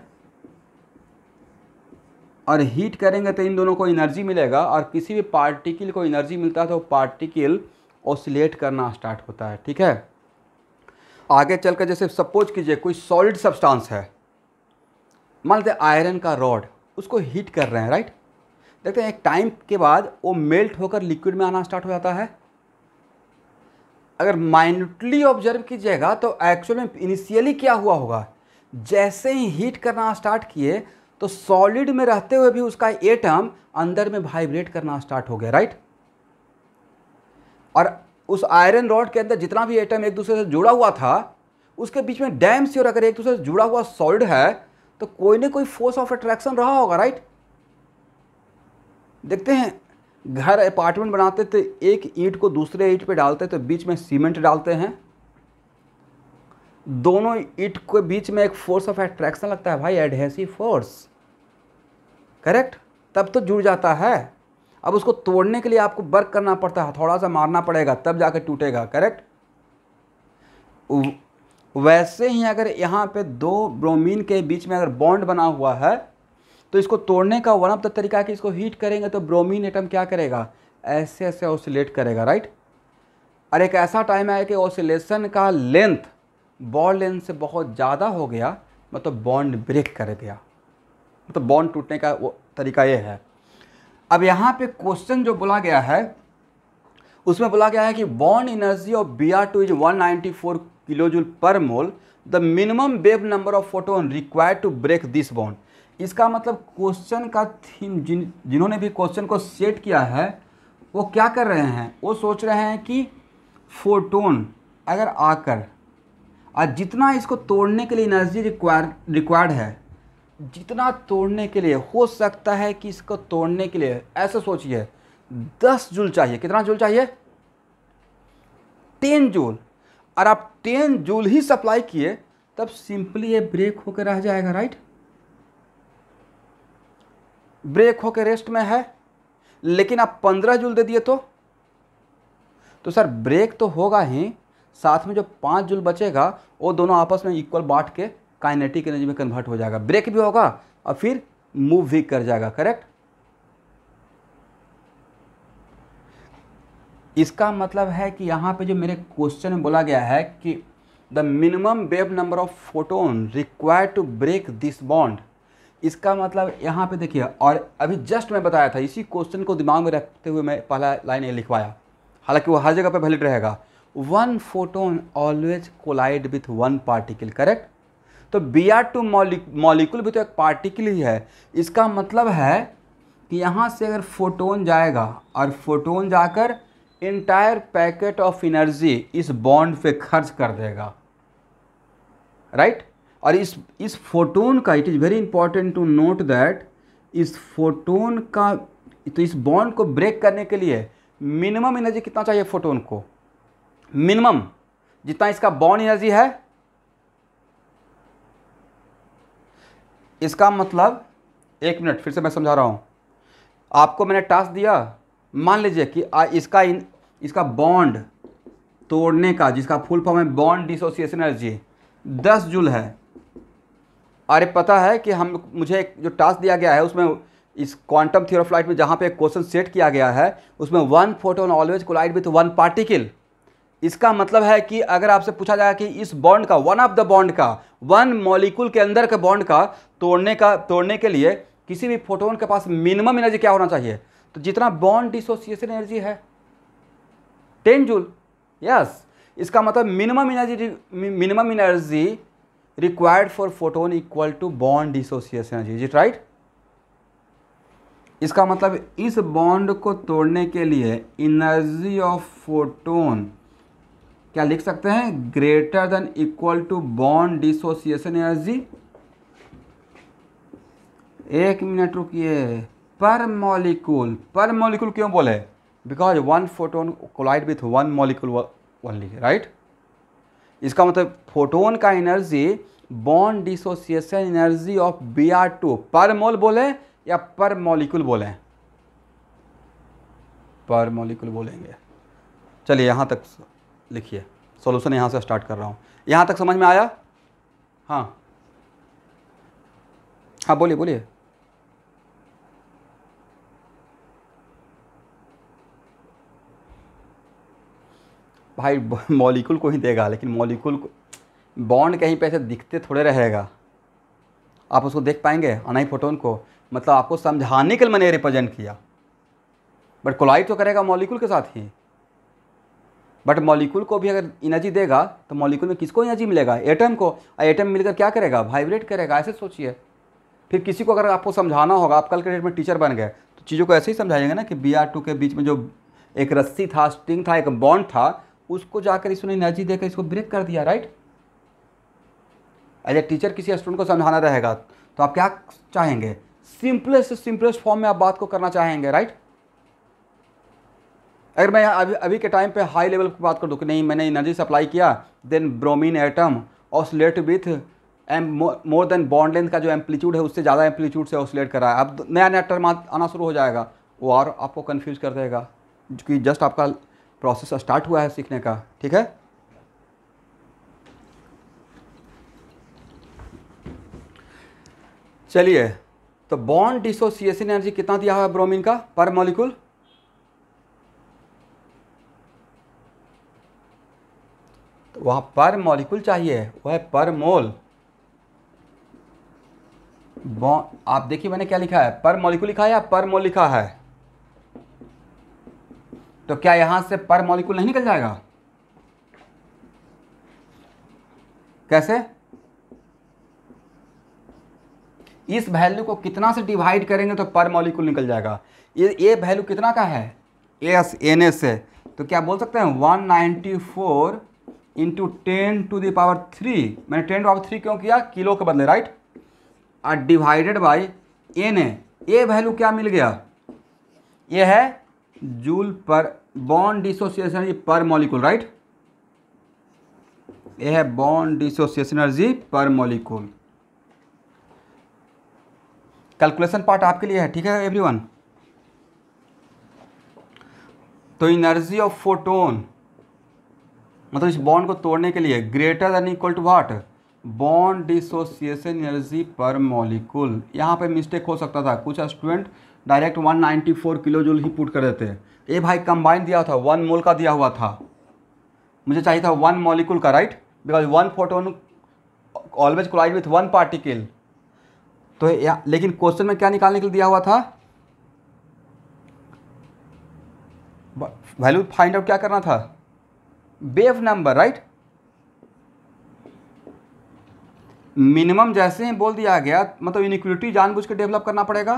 और हीट करेंगे तो इन दोनों को एनर्जी मिलेगा और किसी भी पार्टिकल को एनर्जी मिलता है तो पार्टिकल ऑसिलेट करना स्टार्ट होता है, ठीक है? आगे चलकर जैसे सपोज़ कीजिए कोई सॉलिड सब्सटेंस है। मान लेते आयरन का रॉड उसको हीट कर रहे हैं राइट देखते हैं एक टाइम के बाद वो मेल्ट होकर लिक्विड में आना स्टार्ट हो जाता है। अगर माइन्यूटली ऑब्ज़र्व कीजिएगा तो एक्चुअल में इनिशियली क्या हुआ होगा? जैसे ही हीट करना स्टार्ट किए तो सॉलिड में रहते हुए भी उसका एटम अंदर में वाइब्रेट करना स्टार्ट हो गया राइट और उस आयरन रॉड के अंदर जितना भी एटम एक दूसरे से जुड़ा हुआ था, उसके बीच में डैम से और अगर एक दूसरे से जुड़ा हुआ सॉलिड है तो कोई ना कोई फोर्स ऑफ़ अट्रैक्शन रहा होगा राइट देखते हैं, घर अपार्टमेंट बनाते तो एक ईंट को दूसरे ईंट पे डालते तो बीच में सीमेंट डालते हैं। दोनों ईंट के बीच में एक फोर्स ऑफ़ एट्रैक्शन लगता है भाई एडहेसिव फोर्स करेक्ट तब तो जुड़ जाता है। अब उसको तोड़ने के लिए आपको वर्क करना पड़ता है थोड़ा सा मारना पड़ेगा, तब जाकर टूटेगा करेक्ट वैसे ही अगर यहाँ पे दो ब्रोमीन के बीच में अगर बॉन्ड बना हुआ है तो इसको तोड़ने का वन ऑफ़ द तरीका कि इसको हीट करेंगे तो ब्रोमीन एटम क्या करेगा? ऐसे ऐसे ऑसिलेट करेगा राइट और एक ऐसा टाइम है कि ऑसिलेशन का लेंथ बॉन्ड लेंथ से बहुत ज़्यादा हो गया मतलब बॉन्ड ब्रेक कर गया। मतलब बॉन्ड टूटने का वो तरीका ये है। अब यहाँ पे क्वेश्चन जो बोला गया है, उसमें बोला गया है कि bond energy of B R two is one ninety four kilo joule per mole, the minimum wave number of photon required to break this bond. इसका मतलब क्वेश्चन का थीम जिन, जिन्होंने भी क्वेश्चन को सेट किया है, वो क्या कर रहे हैं? वो सोच रहे हैं कि फोटोन अगर आकर आज जितना इसको तोड़ने के लिए एनर्जी रिक्वायर रिक्वायर्ड है, जितना तोड़ने के लिए हो सकता है कि इसको तोड़ने के लिए, ऐसा सोचिए, दस जूल चाहिए। कितना जूल चाहिए? Ten joule. और आप टेन जूल ही सप्लाई किए, तब सिंपली ये ब्रेक होकर रह जाएगा राइट ब्रेक होकर रेस्ट में है, लेकिन आप पंद्रह जूल दे दिए तो? तो सर ब्रेक तो होगा ही साथ में जो पाँच जूल बचेगा, वो दोनों आपस में इक्वल बांट के काइनेटिक एनर्जी में कन्वर्ट हो जाएगा। ब्रेक भी होगा और फिर मूव भी कर जाएगा करेक्ट इसका मतलब है कि यहाँ पे जो मेरे क्वेश्चन में बोला गया है कि the minimum wave number of photon required to break this bond इसका मतलब यहाँ पे देखिए, और अभी जस्ट मैं बताया था, इसी क्वेश्चन को दिमाग में रखते हुए मैं पहला लाइन ये लिखवाया। हालाँकि वो हर जगह पे वैलिड रहेगा। One photon always collide with one particle correct तो बी आर टू मॉलिक्यूल भी तो एक पार्टिकल ही है। इसका मतलब है कि यहाँ से अगर फोटोन जाएगा और फोटोन जाकर इंटायर पैकेट ऑफ़ एनर्जी इस बॉन्ड पे खर्च कर देगा। Right right? और इस इस फोटोन का it is very important to note that इस फोटोन का तो इस बॉन्ड को ब्रेक करने के लिए मिनिमम एनर्जी कितना चाहिए फोटोन को? मिनिमम जितना इसका बॉन्ड एनर्जी है, इसका मतलब एक मिनट, फिर से मैं समझा रहा हूँ। आपको मैंने टास्क दिया, मान लीजिए कि इसका इन, इसका बॉन्ड तोड़ने का, जिसका फुल फॉर्म है बॉन्ड डिसोसिएशन एनर्जी दस जूल है। अरे, पता है कि हम, मुझे एक जो टास्क दिया गया है, उसमें इस क्वांटम थियोर ऑफ़ लाइट में जहाँ पे क्वेश्चन सेट किया गया है, उसमें one photon always collide with one particle इसका मतलब है कि अगर आपसे पूछा जाए कि इस बॉन्ड का वन ऑफ़ द बॉन्ड का वन मॉलिक्यूल के अंदर के बॉन्ड का तोड़ने का, तोड़ने के लिए किसी भी फोटोन के पास मिनिमम एनर्जी क्या होना चाहिए? तो जितना बॉन्ड डिसोसिएशन एनर्जी है टेन जूल यस इसका मतलब minimum energy minimum energy required for photon equal to bond dissociation energy is right इसका मतलब इस बॉन्ड को तोड़ने के लिए एनर्जी ऑफ़ फोटोन क्या लिख सकते हैं? Greater than equal to bond dissociation energy एक मिनट रुकिए। पर मॉलिक्यूल पर मॉलिक्यूल क्यों बोले? Because one photon collide with one molecule only right इसका मतलब फोटोन का energy bond dissociation energy of B R two per mole बोले या पर मॉलिक्यूल बोले? पर मॉलिक्यूल बोलेंगे। चलिए, यहाँ तक लिखिए। सोल्यूशन यहाँ से स्टार्ट कर रहा हूँ। यहाँ तक समझ में आया? हाँ। हाँ बोलिए बोलिए। भाई मॉलिक्यूल को ही देगा, लेकिन मॉलिक्यूल को बॉन्ड कहीं पे ऐसे दिखते थोड़े रहेगा। आप उसको देख पाएँगे, अनाई फोटोन को। मतलब आपको समझाने के लिए मैंने रिप्रेजेंट किया। बट कोलाइड तो करेगा मॉलिक्यूल के साथ ही। बट मॉलिक्यूल को भी अगर एनर्जी देगा तो मॉलिक्यूल में किसको एनर्जी मिलेगा? एटम को। और एटम मिलकर क्या करेगा? वाइब्रेट करेगा, ऐसे सोचिए। फिर किसी को अगर आपको समझाना होगा, आप कल के डेट में टीचर बन गए तो चीज़ों को ऐसे ही समझाएँगे ना कि बी आर टू के बीच में जो एक रस्सी था स्ट्रिंग था, एक बॉन्ड था, उसको जाकर इसने एनर्जी देकर इसको ब्रेक कर दिया राइट एज ए टीचर किसी स्टूडेंट को समझाना रहेगा तो आप क्या चाहेंगे? सिंपलेस्ट सिंपलेस्ट फॉर्म में आप बात को करना चाहेंगे राइट अगर मैं अभी अभी के टाइम पे हाई लेवल की बात कर दूँ कि नहीं, मैंने एनर्जी सप्लाई किया then bromine atom oscillate with M more than bond length का जो एम्पलीट्यूड है, उससे ज़्यादा एम्पलीट्यूड से ऑसलेट कर रहा है। अब नया नया टर्म आना शुरू हो जाएगा, वो और आपको कन्फ्यूज़ कर देगा क्योंकि जस्ट आपका प्रोसेस स्टार्ट हुआ है सीखने का, ठीक है? चलिए तो बॉन्ड डिसोसिएशन एनर्जी कितना दिया हुआ है ब्रोमीन का पर मॉलिक्यूल तो वहाँ पर मॉलिक्यूल चाहिए, वह है पर मोल। आप देखिए मैंने क्या लिखा है, पर मॉलिक्यूल लिखा है या पर मोल लिखा है? तो क्या यहाँ से पर मॉलिक्यूल नहीं निकल जाएगा? कैसे? इस वैल्यू को कितना से डिवाइड करेंगे तो पर मॉलिक्यूल निकल जाएगा। ये ये वैल्यू कितना का है? एस एन एस है। तो क्या बोल सकते हैं? One ninety four into ten to power three मैंने टेन टू पावर थ्री क्यों किया? किलो के बदले राइट और डिवाइडेड बाई एन ए ये वैल्यू क्या मिल गया? ये है joule per bond dissociation per molecule right ये है bond dissociation energy per molecule calculation part आपके लिए है, ठीक है एवरीवन तो एनर्जी ऑफ़ फोटोन मतलब इस बॉन्ड को तोड़ने के लिए greater than equal to what bond dissociation energy per molecule यहाँ पे मिस्टेक हो सकता था। कुछ स्टूडेंट डायरेक्ट 194 किलो जूल ही पुट कर देते ए भाई कंबाइन दिया था। वन मोल का दिया हुआ था। मुझे चाहिए था वन मॉलिक्यूल का right because one photon always collide with one particle तो या, लेकिन क्वेश्चन में क्या निकालने के लिए दिया हुआ था? वैल्यू फाइंड आउट क्या करना था? बेव नंबर राइट मिनिमम जैसे ही बोल दिया गया मतलब इनिक्विटी जानबूझ के डेवलप करना पड़ेगा।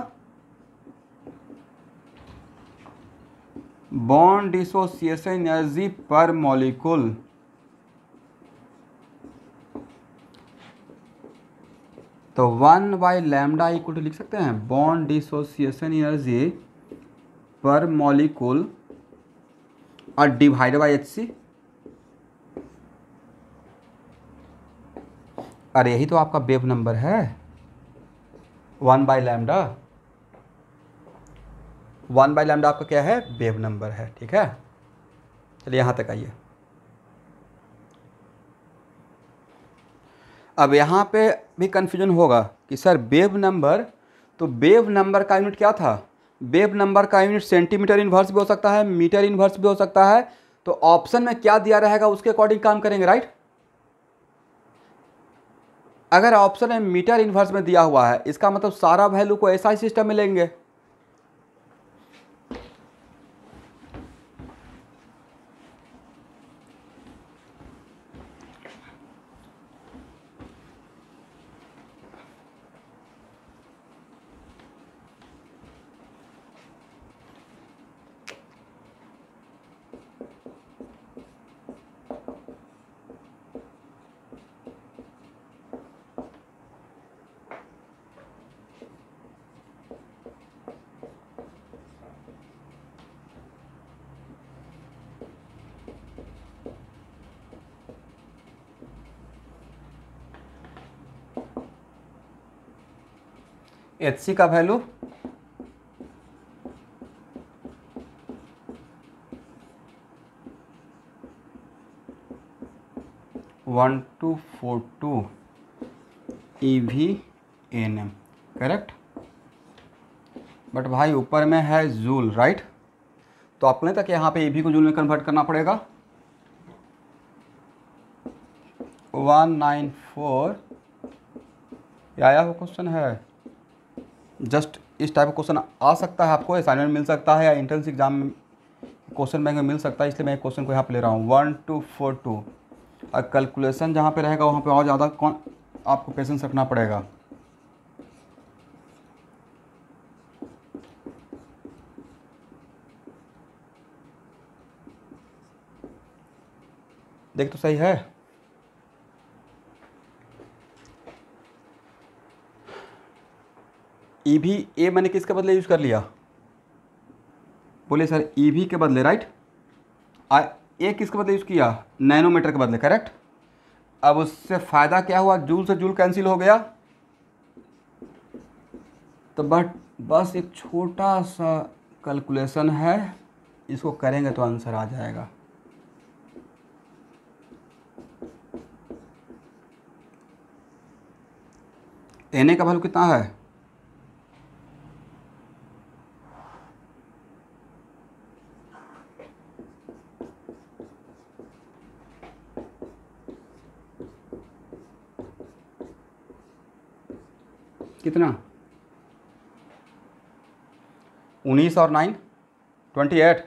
Bond dissociation energy per molecule तो one by lambda equal to लिख सकते हैं। Bond dissociation energy per molecule और डिवाइड बाई एच सी अरे, यही तो आपका बेव नंबर है। One by lambda. One by lambda आपका क्या है? बेव नंबर है, ठीक है? चलिए यहाँ तक आइए। अब यहाँ पे भी कन्फ्यूज़न होगा कि सर बेव नंबर तो बेव नंबर का यूनिट क्या था? बेव नंबर का यूनिट सेंटीमीटर इन्वर्स भी हो सकता है मीटर इन्वर्स भी हो सकता है तो ऑप्शन में क्या दिया रहेगा, उसके अकॉर्डिंग काम करेंगे राइट अगर ऑप्शन है मीटर इन्वर्स में दिया हुआ है, इसका मतलब सारा वैल्यू को ऐसा ही सिस्टम में लेंगे एच सी का value one two four two E V N M correct but भाई, ऊपर में है जूल राइट तो आपको तक यहाँ पे ई वी को जूल में कन्वर्ट करना पड़ेगा। वन नाइन फोर आया हुआ क्वेश्चन है। जस्ट इस टाइप का क्वेश्चन आ सकता है आपको असाइनमेंट मिल सकता है या इंट्रेंस एग्ज़ाम में क्वेश्चन बैंक में मिल सकता है, इसलिए मैं क्वेश्चन को यहाँ पे ले रहा हूँ। वन टू फोर टू और कैलकुलेशन जहाँ पे रहेगा, वहाँ पे और ज़्यादा कौन, आपको पेशेंस रखना पड़ेगा। देख तो सही है? ई भी ए मैंने किसके बदले यूज़ कर लिया? बोले, सर ई भी के बदले राइट आ ए किसके बदले यूज़ किया? नैनोमीटर के बदले करेक्ट अब उससे फ़ायदा क्या हुआ? जूल से जूल कैंसिल हो गया। तो बट, बस एक छोटा सा कैलकुलेशन है। इसको करेंगे तो आंसर आ जाएगा। एन ए का वैल्यू कितना है? कितना? उन्नीस और नाइन? Twenty eight?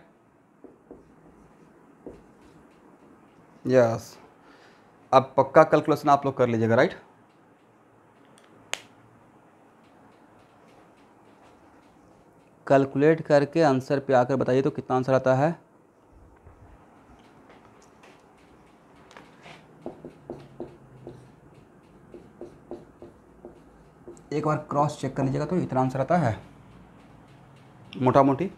यस अब पक्का कैलकुलेशन आप लोग कर लीजिएगा राइट कैलकुलेट करके आंसर पे आकर बताइए तो कितना आंसर आता है? एक बार क्रॉस चेक कर लीजिएगा तो इतना आंसर आता है। मोटा मोटी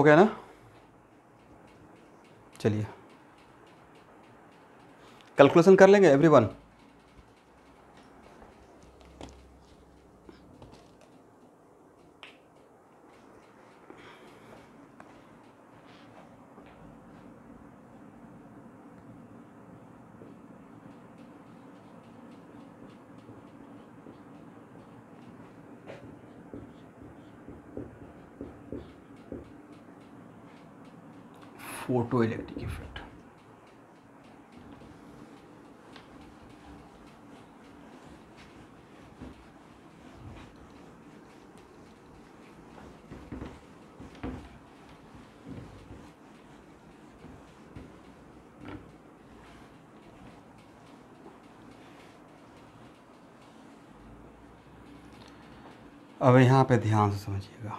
हो गया ना? चलिए। कैलकुलेशन कर लेंगे एवरीवन फ़ोटो इलेक्ट्रिक इफ़ेक्ट अब यहाँ पे ध्यान से समझिएगा।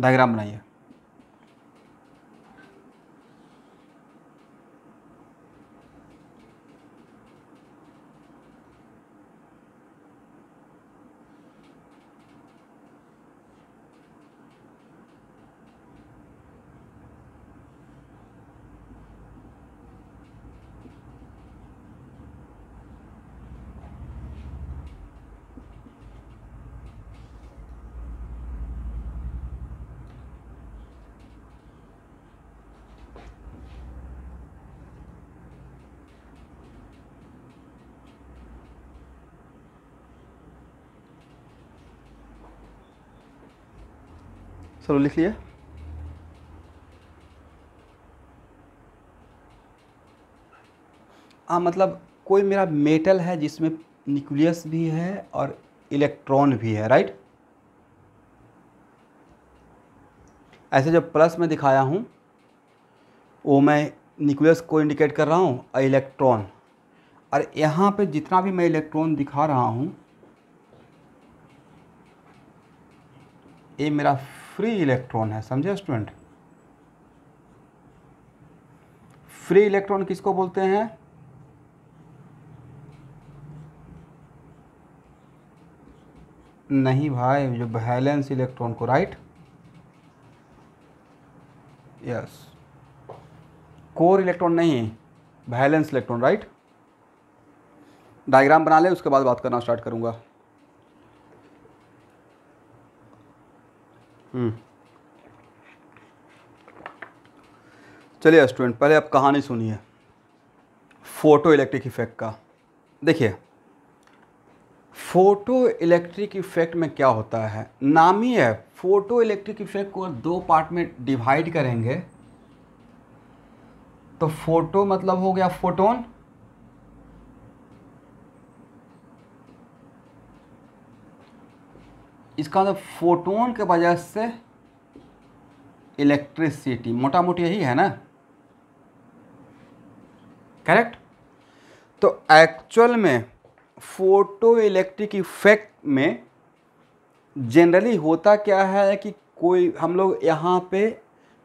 डायग्राम बनाइए। चलो लिख लिया हाँ मतलब कोई मेरा मेटल है जिसमें न्यूक्लियस भी है और इलेक्ट्रॉन भी है, राइट? ऐसे जो प्लस में दिखाया हूँ, वो मैं न्यूक्लियस को इंडिकेट कर रहा हूँ और इलेक्ट्रॉन। और यहाँ पे जितना भी मैं इलेक्ट्रॉन दिखा रहा हूँ, ये मेरा फ्री इलेक्ट्रॉन है, समझे स्टूडेंट फ्री इलेक्ट्रॉन किसको बोलते हैं? नहीं भाई, जो बैलेंस इलेक्ट्रॉन को राइट यस कोर इलेक्ट्रॉन नहीं बैलेंस इलेक्ट्रॉन राइट डायग्राम बना ले, उसके बाद बात करना स्टार्ट करूँगा हम्म। चलिए स्टूडेंट पहले आप कहानी सुनिए। फ़ोटो इलेक्ट्रिक इफ़ेक्ट का। देखिए फ़ोटो इलेक्ट्रिक इफ़ेक्ट में क्या होता है? नाम ही है फ़ोटो इलेक्ट्रिक इफ़ेक्ट को दो पार्ट में डिवाइड करेंगे। तो फ़ोटो मतलब हो गया फोटोन इसका मतलब फोटोन के वजह से इलेक्ट्रिसिटी मोटा मोटी यही है ना? करेक्ट तो एक्चुअल में फ़ोटो इलेक्ट्रिक इफ़ेक्ट में जनरली होता क्या है कि कोई हम लोग यहाँ पे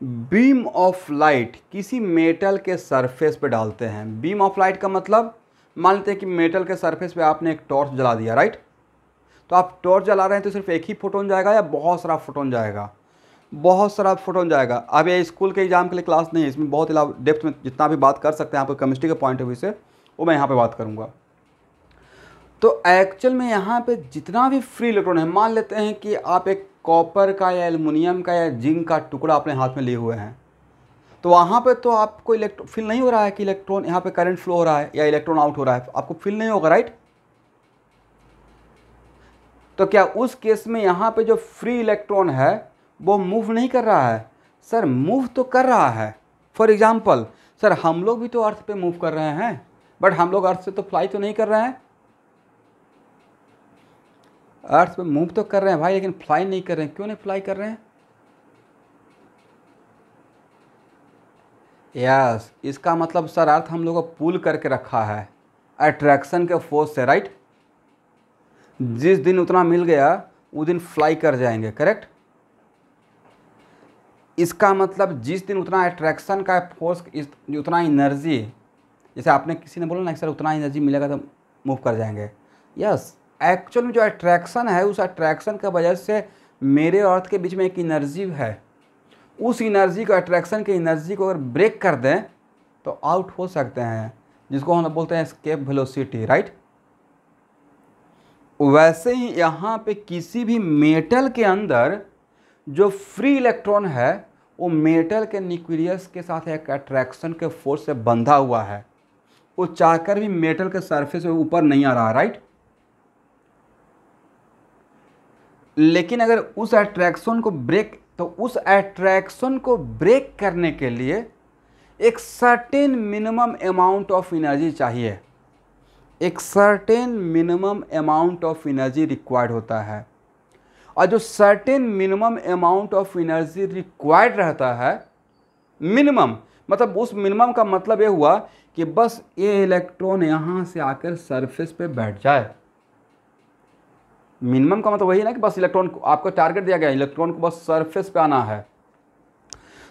बीम ऑफ़ लाइट किसी मेटल के सरफेस पे डालते हैं। बीम ऑफ़ लाइट का मतलब मान लेते हैं कि मेटल के सरफेस पे आपने एक टॉर्च जला दिया राइट तो आप टॉर्च जला रहे हैं तो सिर्फ़ एक ही फोटोन जाएगा या बहुत सारा फोटोन जाएगा? बहुत सारा फोटोन जाएगा। अब ये स्कूल के एग्ज़ाम के लिए क्लास नहीं है, इसमें बहुत ही डेप्थ में जितना भी बात कर सकते हैं आपको केमिस्ट्री के पॉइंट ऑफ़ व्यू से, वो मैं यहाँ पर बात करूँगा। तो एक्चुअल में यहाँ पे जितना भी फ्री इलेक्ट्रॉन है, मान लेते हैं कि आप एक कॉपर का या एलुमिनियम का या जिंक का टुकड़ा अपने हाथ में लिए हुए हैं। तो वहाँ पे तो आपको इलेक्ट्रो फील नहीं हो रहा है कि इलेक्ट्रॉन यहाँ पे करंट फ्लो हो रहा है या इलेक्ट्रॉन आउट हो रहा है। आपको फील नहीं होगा राइट तो क्या उस केस में यहाँ पे जो फ्री इलेक्ट्रॉन है वो मूव नहीं कर रहा है? सर मूव तो कर रहा है। फॉर एग्ज़ाम्पल सर हम लोग भी तो अर्थ पे मूव कर रहे हैं बट हम लोग अर्थ से तो फ्लाई तो नहीं कर रहे हैं। अर्थ पे मूव तो कर रहे हैं भाई लेकिन फ्लाई नहीं कर रहे हैं। क्यों नहीं फ्लाई कर रहे हैं? यस yes, इसका मतलब सर अर्थ हम लोग को पुल करके रखा है। अट्रैक्शन के फोर्स से राइट जिस दिन उतना मिल गया, वो दिन फ्लाई कर जाएँगे करेक्ट इसका मतलब जिस दिन उतना अट्रैक्शन का फोर्स उतना एनर्जी जैसे आपने किसी ने बोला ना सर उतना एनर्जी मिलेगा तो मूव कर जाएँगे। यस एक्चुअल में जो अट्रैक्शन है, उस अट्रैक्शन की वजह से मेरे और अर्थ के बीच में एक एनर्जी है। उस एनर्जी को अट्रैक्शन की एनर्जी को अगर ब्रेक कर दें तो आउट हो सकते हैं, जिसको हम बोलते हैं स्केप वेलोसिटी राइट वैसे ही यहाँ पे किसी भी मेटल के अंदर जो फ्री इलेक्ट्रॉन है, वो मेटल के न्यूक्लियस के साथ एक अट्रैक्शन के फोर्स से बंधा हुआ है। वो चाहकर भी मेटल के सरफेस ऊपर नहीं आ रहा राइट लेकिन अगर उस अट्रैक्शन को ब्रेक तो उस अट्रैक्शन को ब्रेक करने के लिए एक certain minimum amount of energy चाहिए। एक certain minimum amount of energy required होता है। और जो certain minimum amount of energy required रहता है मिनिमम मतलब उस मिनिमम का मतलब ये हुआ कि बस ये इलेक्ट्रॉन यहाँ से आकर सरफेस पे बैठ जाए। मिनिमम का मतलब वही है ना कि बस इलेक्ट्रॉन को, आपको टारगेट दिया गया इलेक्ट्रॉन को बस सरफेस पे आना है।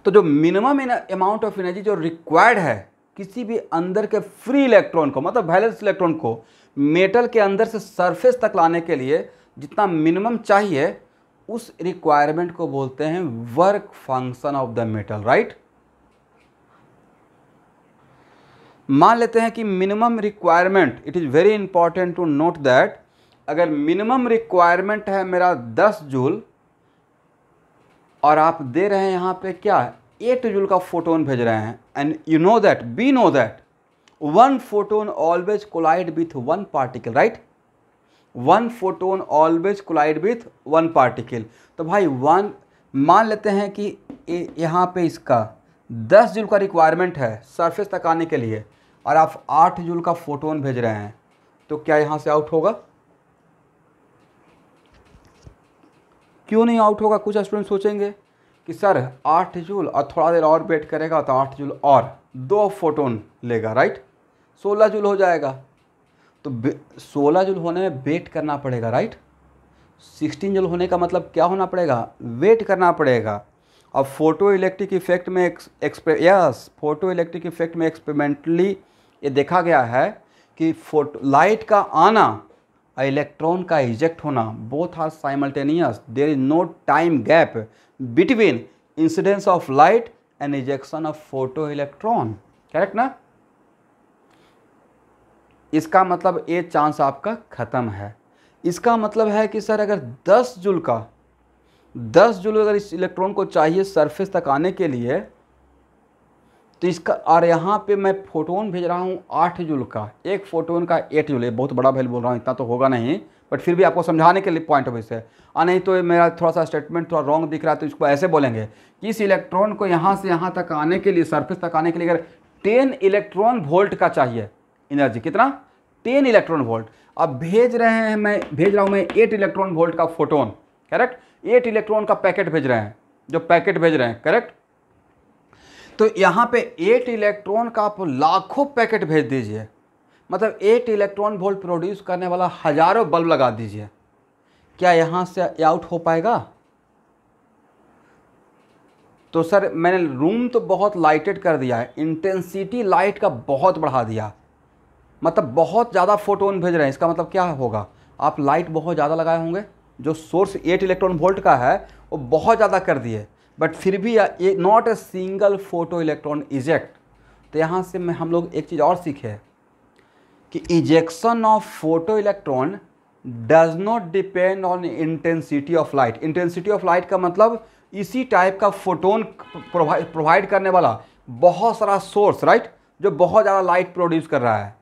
तो जो मिनिमम अमाउंट ऑफ़ एनर्जी जो रिक्वायर्ड है किसी भी अंदर के फ्री इलेक्ट्रॉन को मतलब वैलेंस इलेक्ट्रॉन को मेटल के अंदर से सरफेस तक लाने के लिए जितना मिनिमम चाहिए, उस रिक्वायरमेंट को बोलते हैं work function of the metal right मान लेते हैं कि minimum requirement it is very important to note that अगर मिनिमम रिक्वायरमेंट है मेरा 10 जूल और आप दे रहे हैं यहाँ पे क्या? एट जूल का फोटोन भेज रहे हैं and you know that we know that one photon always collide with one particle right one photon always collide with one particle तो भाई वन मान लेते हैं कि यहाँ पे इसका 10 जूल का रिक्वायरमेंट है सरफेस तक आने के लिए, और आप आठ जूल का फोटोन भेज रहे हैं तो क्या यहाँ से आउट होगा? क्यों नहीं आउट होगा? कुछ स्टूडेंट सोचेंगे। कि सर, आठ जूल और थोड़ा देर और वेट करेगा तो आठ जूल और दो फोटोन लेगा राइट सोलह जूल हो जाएगा। तो सोलह जूल होने में वेट करना पड़ेगा राइट सिक्सटीन जूल होने का मतलब क्या होना पड़ेगा? वेट करना पड़ेगा। अब फ़ोटो इलेक्ट्रिक इफ़ेक्ट में एक्सपे, यस फ़ोटो इलेक्ट्रिक इफ़ेक्ट में एक्सपेरिमेंटली ये देखा गया है कि फ़ोटो, लाइट का आना इलेक्ट्रॉन का इजेक्ट होना both are simultaneous there is no time gap between incidence of light and ejection of photo electron correct ना? इसका मतलब ये चांस आपका ख़त्म है। इसका मतलब है कि सर अगर 10 जूल का 10 जूल अगर इस इलेक्ट्रॉन को चाहिए सरफेस तक आने के लिए तो इसका, और यहाँ पे मैं फोटोन भेज रहा हूँ आठ जूल का, एक फोटोन का एट जूल है बहुत बड़ा वैल्यू बोल रहा हूँ, इतना तो होगा नहीं। बट फिर भी आपको समझाने के लिए पॉइंट ऑफ़ व्यू से। और नहीं तो मेरा थोड़ा सा स्टेटमेंट थोड़ा रॉन्ग दिख रहा है तो इसको ऐसे बोलेंगे कि इस इलेक्ट्रॉन को यहाँ से यहाँ तक आने के लिए सरफेस तक आने के लिए अगर टेन इलेक्ट्रॉन वोल्ट का चाहिए एनर्जी कितना? टेन इलेक्ट्रॉन वोल्ट अब भेज रहे हैं मैं, भेज रहा हूँ मैं एट इलेक्ट्रॉन वोल्ट का फोटोन करेक्ट एट इलेक्ट्रॉन का पैकेट भेज रहे हैं, जो पैकेट भेज रहे हैं करेक्ट तो यहाँ पे एट इलेक्ट्रॉन का आप लाखों पैकेट भेज दीजिए। मतलब एट इलेक्ट्रॉन वोल्ट प्रोड्यूस करने वाला हज़ारों बल्ब लगा दीजिए। क्या यहाँ से आउट हो पाएगा? तो सर, मैंने रूम तो बहुत लाइटेड कर दिया है। इंटेंसिटी लाइट का बहुत बढ़ा दिया। मतलब बहुत ज़्यादा फोटोन भेज रहे हैं। इसका मतलब क्या होगा? आप लाइट बहुत ज़्यादा लगाए होंगे। जो सोर्स एट इलेक्ट्रॉन वोल्ट का है, वो बहुत ज़्यादा कर दिए। बट फिर भी not a single photo electron eject तो यहाँ से मैं हम लोग एक चीज़ और सीखे। कि ejection of photo electron does not depend on intensity of light intensity of light का मतलब इसी टाइप का फोटोन प्रोवाइड करने वाला बहुत सारा सोर्स राइट right? जो बहुत ज़्यादा लाइट प्रोड्यूस कर रहा है।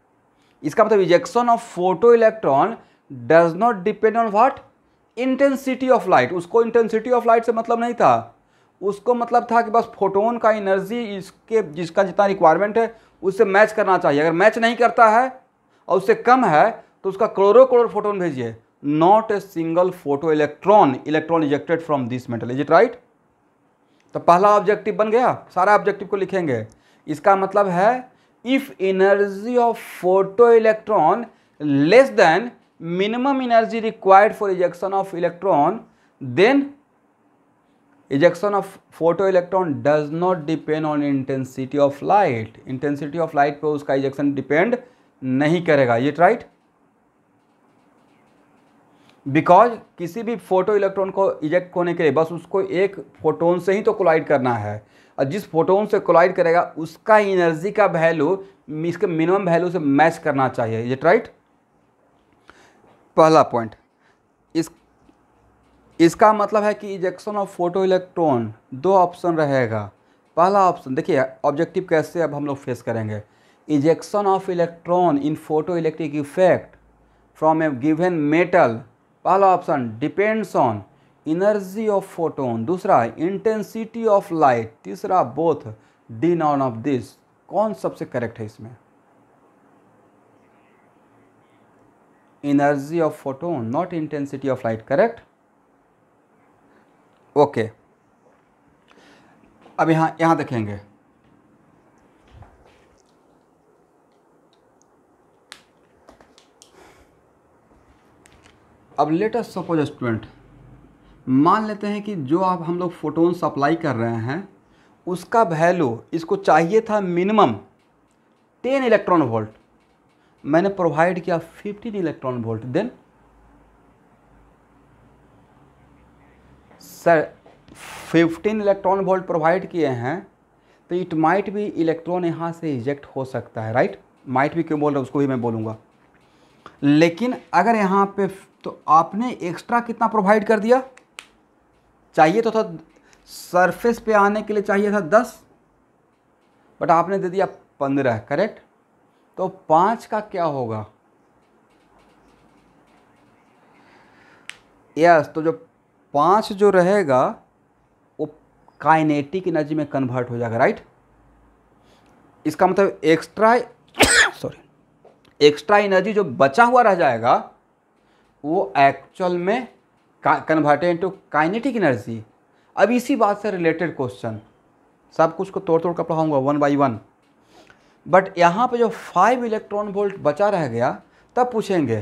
इसका मतलब ejection of photo electron does not depend on what intensity of light उसको इंटेंसिटी ऑफ़ लाइट से मतलब नहीं था। उसको मतलब था कि बस फोटोन का एनर्जी इसके, जिसका जितना रिक्वायरमेंट है, उससे मैच करना चाहिए। अगर मैच नहीं करता है और उससे कम है तो उसका क्लोरो करोड़ फोटोन भेजिए। Not a single photo electron electron ejected from this metal is it right तो पहला ऑब्जेक्टिव बन गया, सारा ऑब्जेक्टिव को लिखेंगे। इसका मतलब है if energy of photo electron less than minimum energy required for ejection of electron then ejection of photo electron does not depend on intensity of light intensity of light पर उसका इजेक्शन डिपेंड नहीं करेगा, ये right because किसी भी photo electron को eject होने के लिए बस उसको एक फोटोन से ही तो कोलाइड करना है। और जिस फोटोन से कोलाइड करेगा, उसका एनर्जी का वैल्यू इसके मिनिमम वैल्यू से मैच करना चाहिए। ये राइट पहला पॉइंट इस, इसका मतलब है कि इजेक्शन ऑफ़ फ़ोटो इलेक्ट्रॉन दो ऑप्शन रहेगा। पहला ऑप्शन देखिए ऑब्जेक्टिव कैसे अब हम लोग फेस करेंगे। Ejection of electron in photo electric effect from a given metal पहला option depends on energy of photon दूसरा इंटेंसिटी ऑफ़ लाइट तीसरा both D none of this कौन सबसे करेक्ट है इसमें? Energy of photon not intensity of light correct okay अब यहाँ यहाँ देखेंगे। अब लेटेस्ट सपोज़ स्टूडेंट मान लेते हैं कि जो आप, हम लोग फोटोन सप्लाई कर रहे हैं, उसका वैल्यू इसको चाहिए था मिनिमम टेन इलेक्ट्रॉन वोल्ट मैंने प्रोवाइड किया fifteen electron volt then sir fifteen electron volt provide किए हैं तो इट माइट भी इलेक्ट्रॉन यहाँ से इजेक्ट हो सकता है राइट माइट भी क्यों बोल रहे उसको भी मैं बोलूँगा। लेकिन अगर यहाँ पे तो आपने एक्स्ट्रा कितना प्रोवाइड कर दिया? चाहिए तो था सरफेस पे आने के लिए चाहिए था दस बट आपने दे दिया पंद्रह करेक्ट तो पाँच का क्या होगा? यस तो जो पाँच जो रहेगा, वो काइनेटिक एनर्जी में कन्वर्ट हो जाएगा राइट इसका मतलब एक्स्ट्रा सॉरी एक्स्ट्रा एनर्जी जो बचा हुआ रह जाएगा वो एक्चुअल में कन्वर्टेड इनटू काइनेटिक एनर्जी अब इसी बात से रिलेटेड क्वेश्चन सब कुछ को तोड़ तोड़ कर पढ़ाऊँगा वन बाई वन बट यहाँ पे जो फाइव इलेक्ट्रॉन वोल्ट बचा रह गया, तब पूछेंगे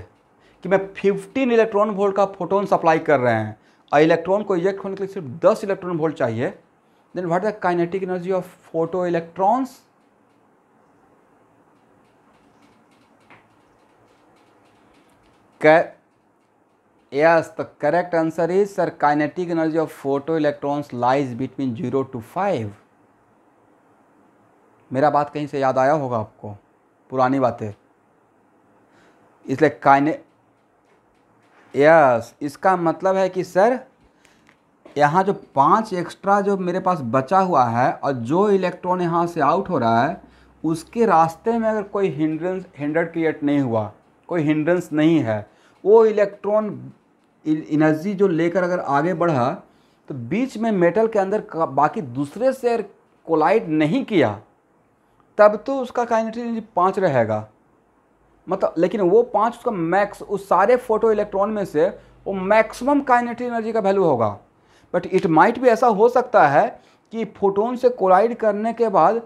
कि मैं फिफ्टीन इलेक्ट्रॉन वोल्ट का फोटोन सप्लाई कर रहे हैं। और इलेक्ट्रॉन को इजेक्ट होने के लिए सिर्फ़ दस इलेक्ट्रॉन वोल्ट चाहिए। Then what the kinetic energy of photo electrons yes, the correct answer is, sir, kinetic energy of photoelectrons lies between 0 to 5 मेरा बात कहीं से याद आया होगा आपको? पुरानी बातें। इसलिए काइने यस इसका मतलब है कि सर यहाँ जो पाँच एक्स्ट्रा जो मेरे पास बचा हुआ है और जो इलेक्ट्रॉन यहाँ से आउट हो रहा है, उसके रास्ते में अगर कोई हिंड्रेंस हिंडर क्रिएट नहीं हुआ, कोई हिंड्रेंस नहीं है वो इलेक्ट्रॉन एनर्जी जो लेकर अगर आगे बढ़ा तो बीच में मेटल के अंदर बाकी दूसरे से कोलाइड नहीं किया, तब तो उसका काइनेटिक एनर्जी पाँच रहेगा। मतलब लेकिन वो पाँच, उसका मैक्स, उस सारे फ़ोटो इलेक्ट्रॉन में से, वो मैक्सिमम काइनेटिक एनर्जी का वैल्यू होगा। बट इट माइट भी ऐसा हो सकता है कि फोटोन से कोलाइड करने के बाद,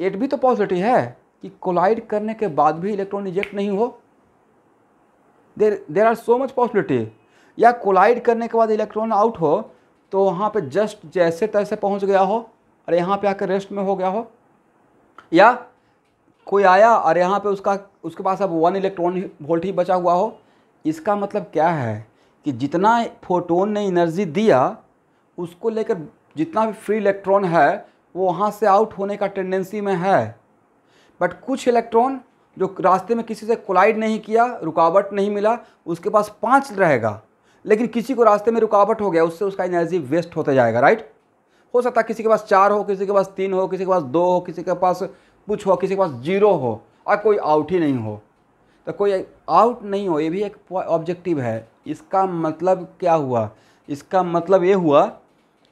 एट भी तो पॉजिटिव है, कि कोलाइड करने के बाद भी इलेक्ट्रॉन इजेक्ट नहीं हो। There there are so much possibility या कोलाइड करने के बाद इलेक्ट्रॉन आउट हो तो वहाँ पे जस्ट जैसे तैसे पहुँच गया हो, और यहाँ पे आकर रेस्ट में हो गया हो। या कोई आया और यहाँ पे उसका, उसके पास अब वन इलेक्ट्रॉन वोल्ट ही बचा हुआ हो, इसका मतलब क्या है कि जितना फोटोन ने एनर्जी दिया, उसको लेकर जितना भी फ्री इलेक्ट्रॉन है, वो वहाँ से आउट होने का टेंडेंसी में है। बट कुछ इलेक्ट्रॉन जो रास्ते में किसी से कोलाइड नहीं किया, रुकावट नहीं मिला, उसके पास पाँच रहेगा। लेकिन किसी को रास्ते में रुकावट हो गया, उससे उसका एनर्जी वेस्ट होता जाएगा राइट हो सकता है किसी के पास चार हो, किसी के पास तीन हो, किसी के पास दो हो, किसी के पास कुछ हो, किसी के पास ज़ीरो हो, और कोई आउट ही नहीं हो। तो कोई आउट नहीं हो, ये भी एक ऑब्जेक्टिव है। इसका मतलब क्या हुआ? इसका मतलब ये हुआ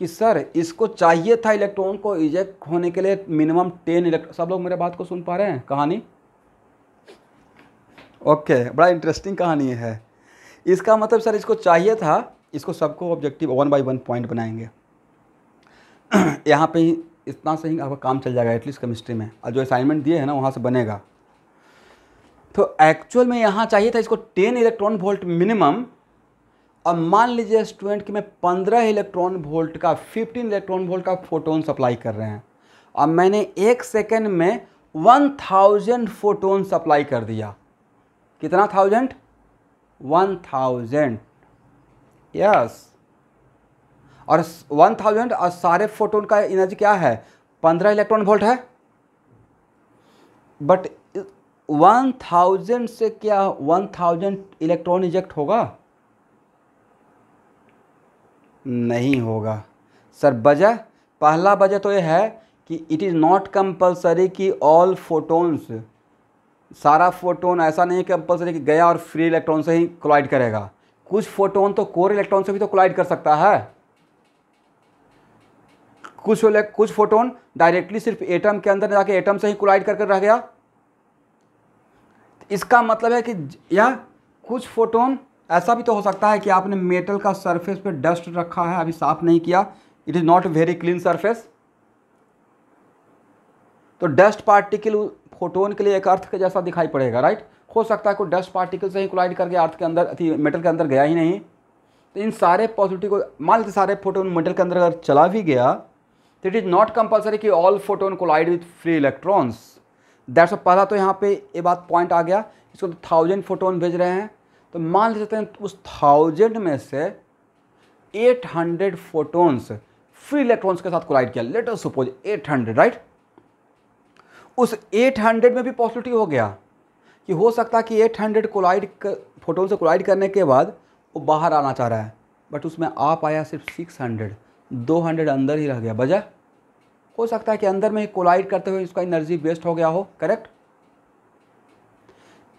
कि सर, इसको चाहिए था इलेक्ट्रॉन को इजेक्ट होने के लिए मिनिमम टेन इलेक्ट्रॉन सब लोग मेरे बात को सुन पा रहे हैं? कहानी? ओके, बड़ा इंटरेस्टिंग कहानी है। इसका मतलब सर, इसको चाहिए था, इसको सबको objective one by one point बनाएँगे। यहाँ पे ही इतना से ही आपका काम चल जाएगा एटलीस्ट केमिस्ट्री में। और जो असाइनमेंट दिए हैं ना, वहाँ से बनेगा। तो एक्चुअल में यहाँ चाहिए था इसको टेन इलेक्ट्रॉन वोल्ट मिनिमम अब मान लीजिए स्टूडेंट कि मैं पंद्रह इलेक्ट्रॉन वोल्ट का फिफ्टीन इलेक्ट्रॉन वोल्ट का फोटोन सप्लाई कर रहे हैं। अब मैंने एक सेकेंड में वन थाउज़ेंड फोटोन सप्लाई कर दिया। कितना थाउज़ेंड? One thousand. यस और वन थाउज़ेंड और सारे फोटोन का एनर्जी क्या है? पंद्रह इलेक्ट्रॉन वोल्ट है। बट वन थाउज़ेंड से क्या वन थाउज़ेंड इलेक्ट्रॉन इजेक्ट होगा? नहीं होगा। सर वजह पहला वजह तो यह है कि इट इज़ नॉट कंपलसरी कि ऑल फोटोन्स सारा फोटोन ऐसा नहीं है कंपलसरी कि गया और फ्री इलेक्ट्रॉन से ही कोलाइड करेगा। कुछ फोटोन तो कोर इलेक्ट्रॉन से भी तो कोलाइड कर सकता है। कुछ कुछ फोटोन डायरेक्टली सिर्फ़ एटम के अंदर जाके एटम से ही कोलाइड करके रह गया। इसका मतलब है कि या कुछ फोटोन ऐसा भी तो हो सकता है कि आपने मेटल का सरफेस पे डस्ट रखा है, अभी साफ़ नहीं किया। It is not very clean surface तो डस्ट पार्टिकल फोटोन के लिए एक अर्थ के जैसा दिखाई पड़ेगा राइट हो सकता है कोई डस्ट पार्टिकल से ही कोलाइड करके अर्थ के अंदर, अथी, मेटल के अंदर गया ही नहीं। तो इन सारे पॉजिटिव को, मान लेते सारे फोटोन मेटल के अंदर अगर चला भी गया तो इट इज़ नॉट कंपलसरी कि all photon collide with free electrons that's पहला तो यहाँ पे ये बात पॉइंट आ गया, इसको तो थाउज़ेंड फोटोन भेज रहे हैं। तो मान लेते हैं उस थाउज़ेंड में से eight hundred photons free electrons के साथ कोलाइड किया। Later suppose eight hundred right उस 800 में भी पॉसिबिलिटी हो गया कि हो सकता है कि 800 कोलाइड फोटोन से कोलाइड करने के बाद वो बाहर आना चाह रहा है। बट उसमें आ पाया सिर्फ़ 600 200 अंदर ही रह गया। वजह हो सकता है कि अंदर में ही कोलाइड करते हुए इसका एनर्जी वेस्ट हो गया हो, करेक्ट?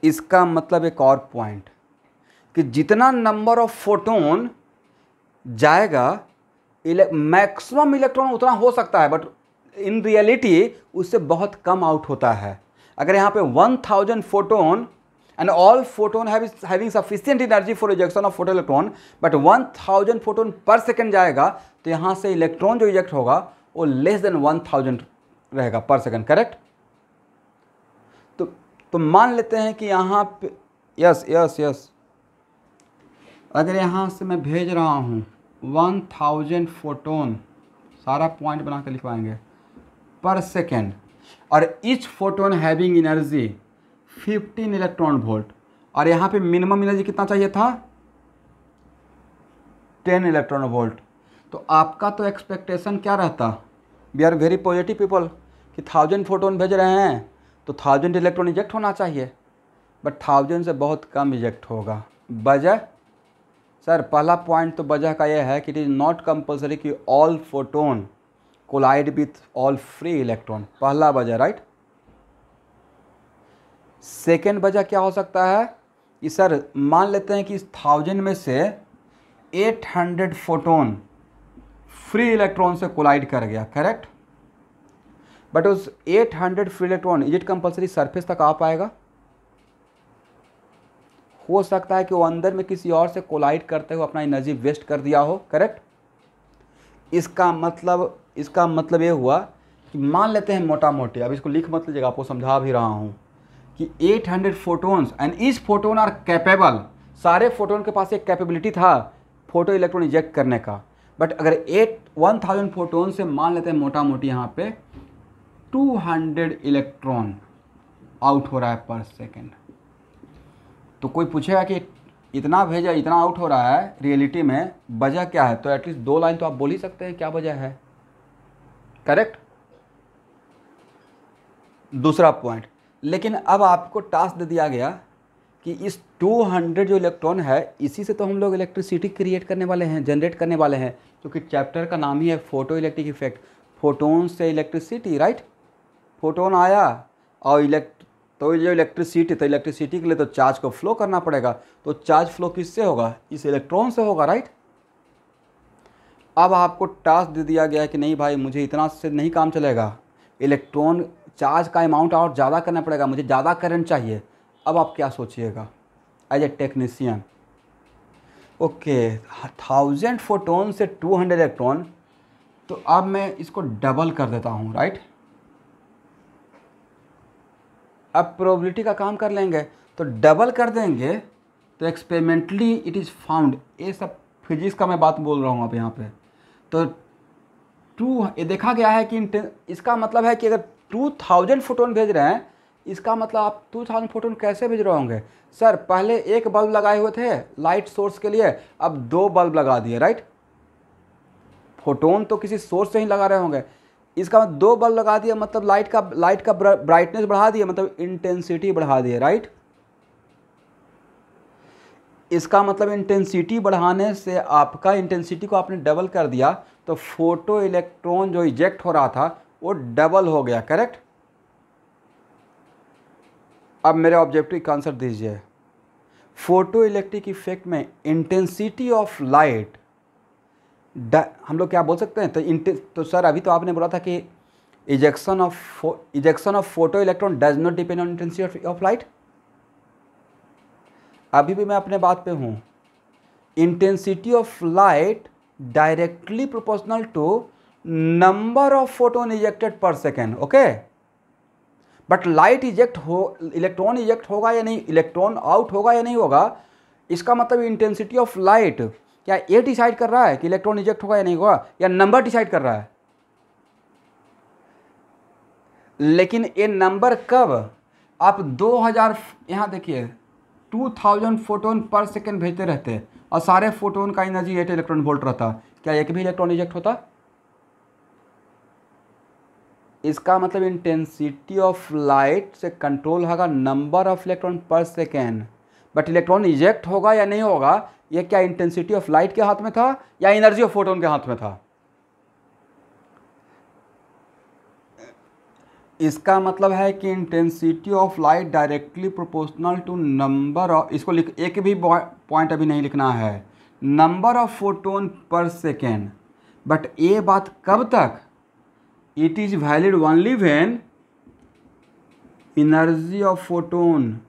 इसका मतलब एक और पॉइंट कि जितना नंबर ऑफ़ फोटोन जाएगा मैक्सिमम इलेक्ट्रॉन उतना हो सकता है, बट इन रियलिटी उससे बहुत कम आउट होता है। अगर यहाँ पे 1000 photon and all photon having sufficient energy for ejection of photo electron but 1000 photon per second जाएगा तो यहाँ से इलेक्ट्रॉन जो इजेक्ट होगा, वो लेस देन 1000 रहेगा पर सेकेंड करेक्ट तो तो मान लेते हैं कि यहाँ पे यस यस यस अगर यहाँ से मैं भेज रहा हूँ वन थाउज़ेंड फोटोन सारा पॉइंट बना कर लिखवाएँगे पर सेकेंड और each photon having energy 15 electron volt और यहाँ पे मिनिमम एनर्जी कितना चाहिए था? 10 इलेक्ट्रॉन वोल्ट तो आपका तो एक्सपेक्टेशन क्या रहता? We are very positive people कि थाउज़ेंड फोटोन भेज रहे हैं तो थाउज़ेंड इलेक्ट्रॉन इजेक्ट होना चाहिए। बट थाउज़ेंड से बहुत कम इजेक्ट होगा। वजह सर पहला पॉइंट तो वजह का यह है कि इट इज़ नॉट कंपल्सरी कि all photon collide with all free electron, पहला वजह राइट सेकेंड वजह क्या हो सकता है? कि सर, मान लेते हैं कि इस थाउज़ेंड में से 800 फोटोन फ्री इलेक्ट्रॉन से कोलाइड कर गया करेक्ट बट उस 800 free electron is it compulsory surface तक आ पाएगा? हो सकता है कि वो अंदर में किसी और से कोलाइड करते हुए अपना एनर्जी वेस्ट कर दिया हो करेक्ट इसका मतलब इसका मतलब ये हुआ कि मान लेते हैं मोटा मोटी अब इसको लिख मत लीजिएगा, आपको समझा भी रहा हूँ, कि 800 हंड्रेड फोटोन्स एंड इस फोटोन आर कैपेबल सारे फोटोन के पास एक कैपेबिलिटी था फ़ोटो इलेक्ट्रॉन इजेक्ट करने का बट अगर एट वन थाउज़ेंड फोटोन से मान लेते हैं मोटा मोटी यहाँ पे 200 इलेक्ट्रॉन आउट हो रहा है पर सेकेंड तो कोई पूछेगा कि इतना भेजा, इतना आउट हो रहा है रियलिटी में वजह क्या है? तो एटलीस्ट दो लाइन तो आप बोल ही सकते हैं, क्या वजह है? करेक्ट दूसरा पॉइंट लेकिन अब आपको टास्क दे दिया गया कि इस 200 जो इलेक्ट्रॉन है, इसी से तो हम लोग इलेक्ट्रिसिटी क्रिएट करने वाले हैं जनरेट करने वाले हैं, क्योंकि चैप्टर का नाम ही है फ़ोटो इलेक्ट्रिक इफ़ेक्ट फोटोन से इलेक्ट्रिसिटी राइट फोटोन आया और इलेक्ट तो ये जो इलेक्ट्रिसिटी तो इलेक्ट्रिसिटी के लिए तो चार्ज को फ्लो करना पड़ेगा। तो चार्ज फ्लो किससे होगा? इस इलेक्ट्रॉन से होगा राइट अब आपको टास्क दे दिया गया है कि नहीं भाई, मुझे इतना से नहीं काम चलेगा। इलेक्ट्रॉन चार्ज का अमाउंट और ज़्यादा करना पड़ेगा, मुझे ज़्यादा करंट चाहिए। अब आप क्या सोचिएगा? As a technician okay thousand photon से टू हंड्रेड इलेक्ट्रॉन तो अब मैं इसको डबल कर देता हूँ राइट अब प्रोबेबिलिटी का काम कर लेंगे तो डबल कर देंगे तो एक्सपेरिमेंटली इट इज़ फाउंड ये सब फिजिक्स का मैं बात बोल रहा हूँ अब यहाँ पे। तो टू ये देखा गया है कि इसका मतलब है कि अगर टू थाउज़ेंड फोटोन भेज रहे हैं, इसका मतलब आप टू थाउज़ेंड फोटोन कैसे भेज रहे होंगे? सर, पहले एक बल्ब लगाए हुए थे लाइट सोर्स के लिए, अब दो बल्ब लगा दिए राइट फोटोन तो किसी सोर्स से ही लगा रहे होंगे। इसका मतलब दो बल्ब लगा दिया मतलब लाइट का लाइट का ब्राइटनेस बढ़ा दिया मतलब इंटेंसिटी बढ़ा दिए राइट इसका मतलब इंटेंसिटी बढ़ाने से आपका इंटेंसिटी को आपने डबल कर दिया तो फ़ोटो इलेक्ट्रॉन जो इजेक्ट हो रहा था, वो डबल हो गया करेक्ट अब मेरे ऑब्जेक्टिव का आंसर दीजिए। फ़ोटो इलेक्ट्रिक इफ़ेक्ट में इंटेंसिटी ऑफ़ लाइट हम लोग क्या बोल सकते हैं? तो तो सर, अभी तो आपने बोला था कि ejection of ejection of photoelectron does not depend on intensity of light अभी भी मैं अपने बात पे हूँ। Intensity of light directly proportional to number of photon ejected per second okay but light eject हो इलेक्ट्रॉन इजेक्ट होगा या नहीं? इलेक्ट्रॉन आउट होगा या नहीं होगा? इसका मतलब इंटेंसिटी ऑफ़ लाइट क्या ये डिसाइड कर रहा है कि इलेक्ट्रॉन इजेक्ट होगा या नहीं होगा? या नंबर डिसाइड कर रहा है? लेकिन ये नंबर कब? आप 2000 हज़ार, यहाँ देखिए 2000 फोटोन पर सेकेंड भेजते रहते और सारे फोटोन का एनर्जी एट इलेक्ट्रॉन वोल्ट रहता। क्या एक भी इलेक्ट्रॉन इजेक्ट होता? इसका मतलब इंटेंसिटी ऑफ़ लाइट से कंट्रोल होगा number of electron per second but electron eject होगा या नहीं होगा? ये क्या इंटेंसिटी ऑफ़ लाइट के हाथ में था या एनर्जी ऑफ़ फोटोन के हाथ में था? इसका मतलब है कि intensity of light directly proportional to number of इसको लिख, एक भी पॉइंट अभी नहीं लिखना है। Number of photon per second but ये बात कब तक? It is valid only when energy of photon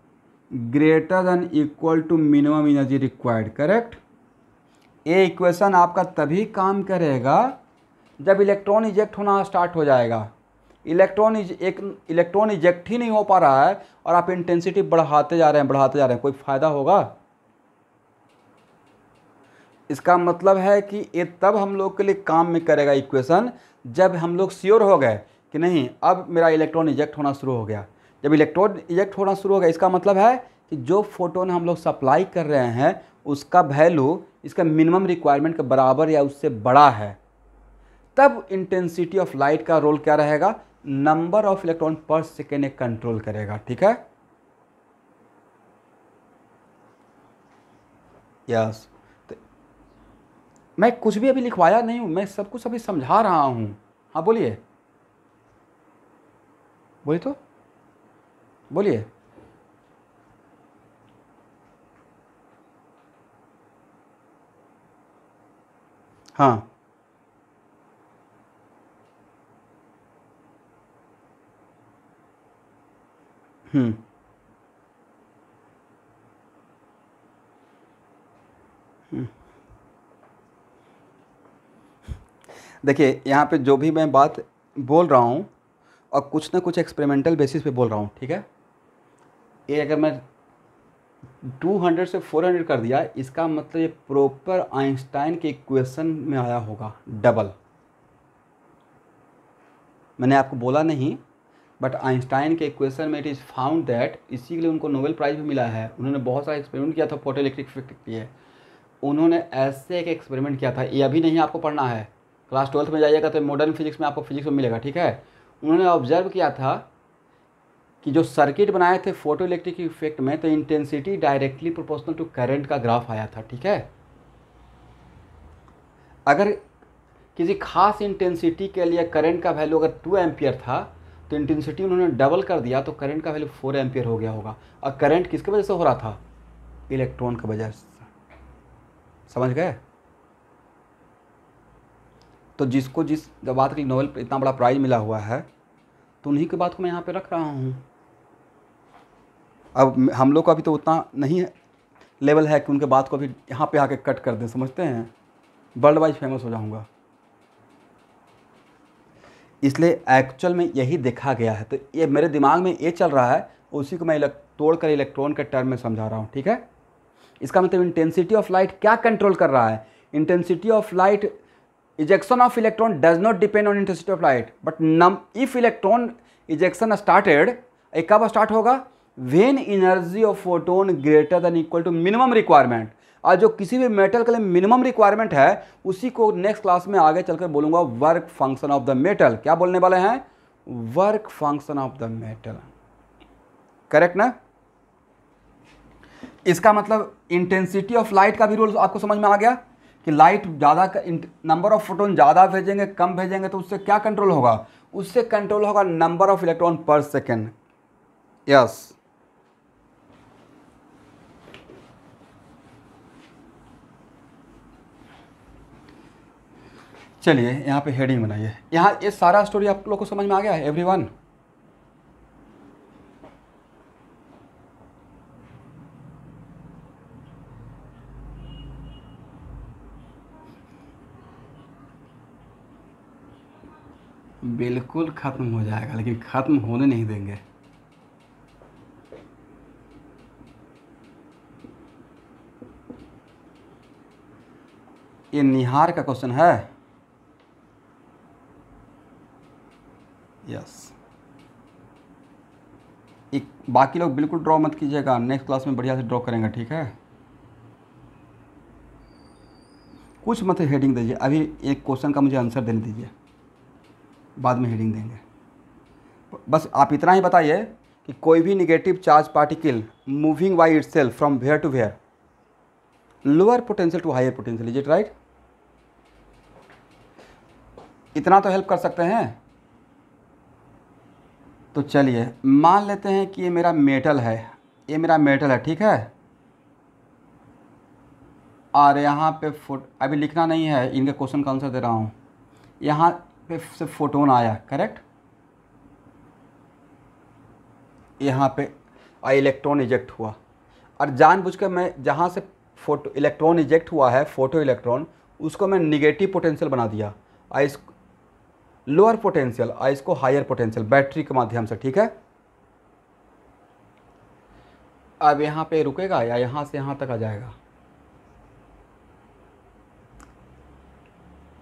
greater than equal to minimum energy required correct ये इक्वेशन आपका तभी काम करेगा जब इलेक्ट्रॉन इजेक्ट होना स्टार्ट हो जाएगा। इलेक्ट्रॉन एक इलेक्ट्रॉन इजेक्ट ही नहीं हो पा रहा है और आप इंटेंसिटी बढ़ाते जा रहे हैं, बढ़ाते जा रहे हैं, कोई फ़ायदा होगा? इसका मतलब है कि ये तब हम लोग के लिए काम में करेगा इक्वेशन जब हम लोग श्योर हो गए कि नहीं, अब मेरा इलेक्ट्रॉन इजेक्ट होना शुरू हो गया। जब इलेक्ट्रॉन इजेक्ट होना शुरू हो गया इसका मतलब है कि जो फोटोन हम लोग सप्लाई कर रहे हैं, उसका वैल्यू इसका मिनिमम रिक्वायरमेंट के बराबर या उससे बड़ा है। तब इंटेंसिटी ऑफ़ लाइट का रोल क्या रहेगा? Number of electron per second एक कंट्रोल करेगा, ठीक है? यस तो मैं कुछ भी अभी लिखवाया नहीं हूँ, मैं सब कुछ अभी समझा रहा हूँ। हाँ बोलिए। बोलिए तो। बोलिए। हाँ। हम्म। हम्म। देखिए, यहाँ पे जो भी मैं बात बोल रहा हूँ और कुछ ना कुछ एक्सपेरिमेंटल बेसिस पे बोल रहा हूँ, ठीक है? ये अगर मैं 200 से 400 कर दिया, इसका मतलब ये प्रॉपर आइंस्टाइन के इक्वेशन में आया होगा डबल मैंने आपको बोला नहीं बट आइंस्टाइन के इक्वेशन में इट इज़ फाउंड दैट इसी के लिए उनको नोबेल प्राइज़ भी मिला है। उन्होंने बहुत सारा एक्सपेरिमेंट किया था फ़ोटो इलेक्ट्रिक इफ़ेक्ट के लिए। उन्होंने ऐसे एक एक्सपेरिमेंट किया था, ये अभी नहीं आपको पढ़ना है। क्लास ट्वेल्थ में जाइएगा तो मॉडर्न फिजिक्स में आपको फिजिक्स में मिलेगा, ठीक है? उन्होंने ऑब्ज़र्व किया था कि जो सर्किट बनाए थे फ़ोटो इलेक्ट्रिक इफ़ेक्ट में तो intensity directly proportional to current का ग्राफ आया था, ठीक है? अगर किसी खास इंटेंसिटी के लिए करंट का वैल्यू अगर टू एम्पियर था तो इंटेंसिटी उन्होंने डबल कर दिया तो करंट का वैल्यू फोर एम्पियर हो गया होगा। और करंट किसके वजह से हो रहा था? इलेक्ट्रॉन की वजह से। समझ गए? तो जिसको जिस बात की नोबेल इतना बड़ा प्राइज मिला हुआ है तो उन्हीं की बात को मैं यहाँ पे रख रहा हूँ। अब हम लोग का भी तो उतना नहीं है लेवल है कि उनके बात को अभी यहाँ पे आके कट कर दें, समझते हैं? वर्ल्ड वाइज फ़ेमस हो जाऊँगा। इसलिए एक्चुअल में यही देखा गया है। तो ये मेरे दिमाग में ये चल रहा है, उसी को मैं तोड़ कर इलेक्ट्रॉन के टर्म में समझा रहा हूँ, ठीक है? इसका मतलब इंटेंसिटी ऑफ़ लाइट क्या कंट्रोल कर रहा है? Intensity of light ejection of electron does not depend on intensity of light but num if electron ejection started कब स्टार्ट होगा? When energy of photon greater than equal to minimum requirement. और जो किसी भी metal के लिए minimum requirement है, उसी को नेक्स्ट क्लास में आगे चलकर बोलूँगा work function of the metal. क्या बोलने वाले हैं? Work function of the metal. Correct ना? इसका मतलब इंटेंसिटी ऑफ़ लाइट का भी रोल आपको समझ में आ गया कि लाइट ज़्यादा नंबर ऑफ़ फोटोन ज़्यादा भेजेंगे, कम भेजेंगे तो उससे क्या कंट्रोल होगा? उससे कंट्रोल होगा number of electron per second yes चलिए, यहाँ पे हेडिंग बनाइए। यहाँ ये सारा स्टोरी आप लोग को समझ में आ गया है? एवरीवन बिल्कुल ख़त्म हो जाएगा, लेकिन ख़त्म होने नहीं देंगे। ये निहार का क्वेश्चन है। यस एक, बाकी लोग बिल्कुल ड्रॉ मत कीजिएगा। नेक्स्ट क्लास में बढ़िया से ड्रॉ करेंगे, ठीक है? कुछ मत हेडिंग दीजिए। अभी एक क्वेश्चन का मुझे आंसर देने दीजिए। बाद में हेडिंग देंगे। बस आप इतना ही बताइए कि कोई भी negative charge particle moving by itself from where to where lower potential to higher potential is it right इतना तो हेल्प कर सकते हैं। तो चलिए, मान लेते हैं कि ये मेरा मेटल है। ये मेरा मेटल है, ठीक है? और यहाँ पे फुट अभी लिखना नहीं है, इनके क्वेश्चन का आंसर दे रहा हूँ। यहाँ पे से फोटोन आया करेक्ट यहाँ पे इलेक्ट्रॉन इजेक्ट हुआ। और जानबूझकर मैं जहाँ से फ़ोटो इलेक्ट्रॉन इजेक्ट हुआ है फ़ोटो इलेक्ट्रॉन उसको मैं निगेटिव पोटेंशियल बना दिया। आ, इस लोअर पोटेंशियल और इसको हायर पोटेंशियल बैटरी के माध्यम से, ठीक है? अब यहाँ पे रुकेगा या यहाँ से यहाँ तक आ जाएगा?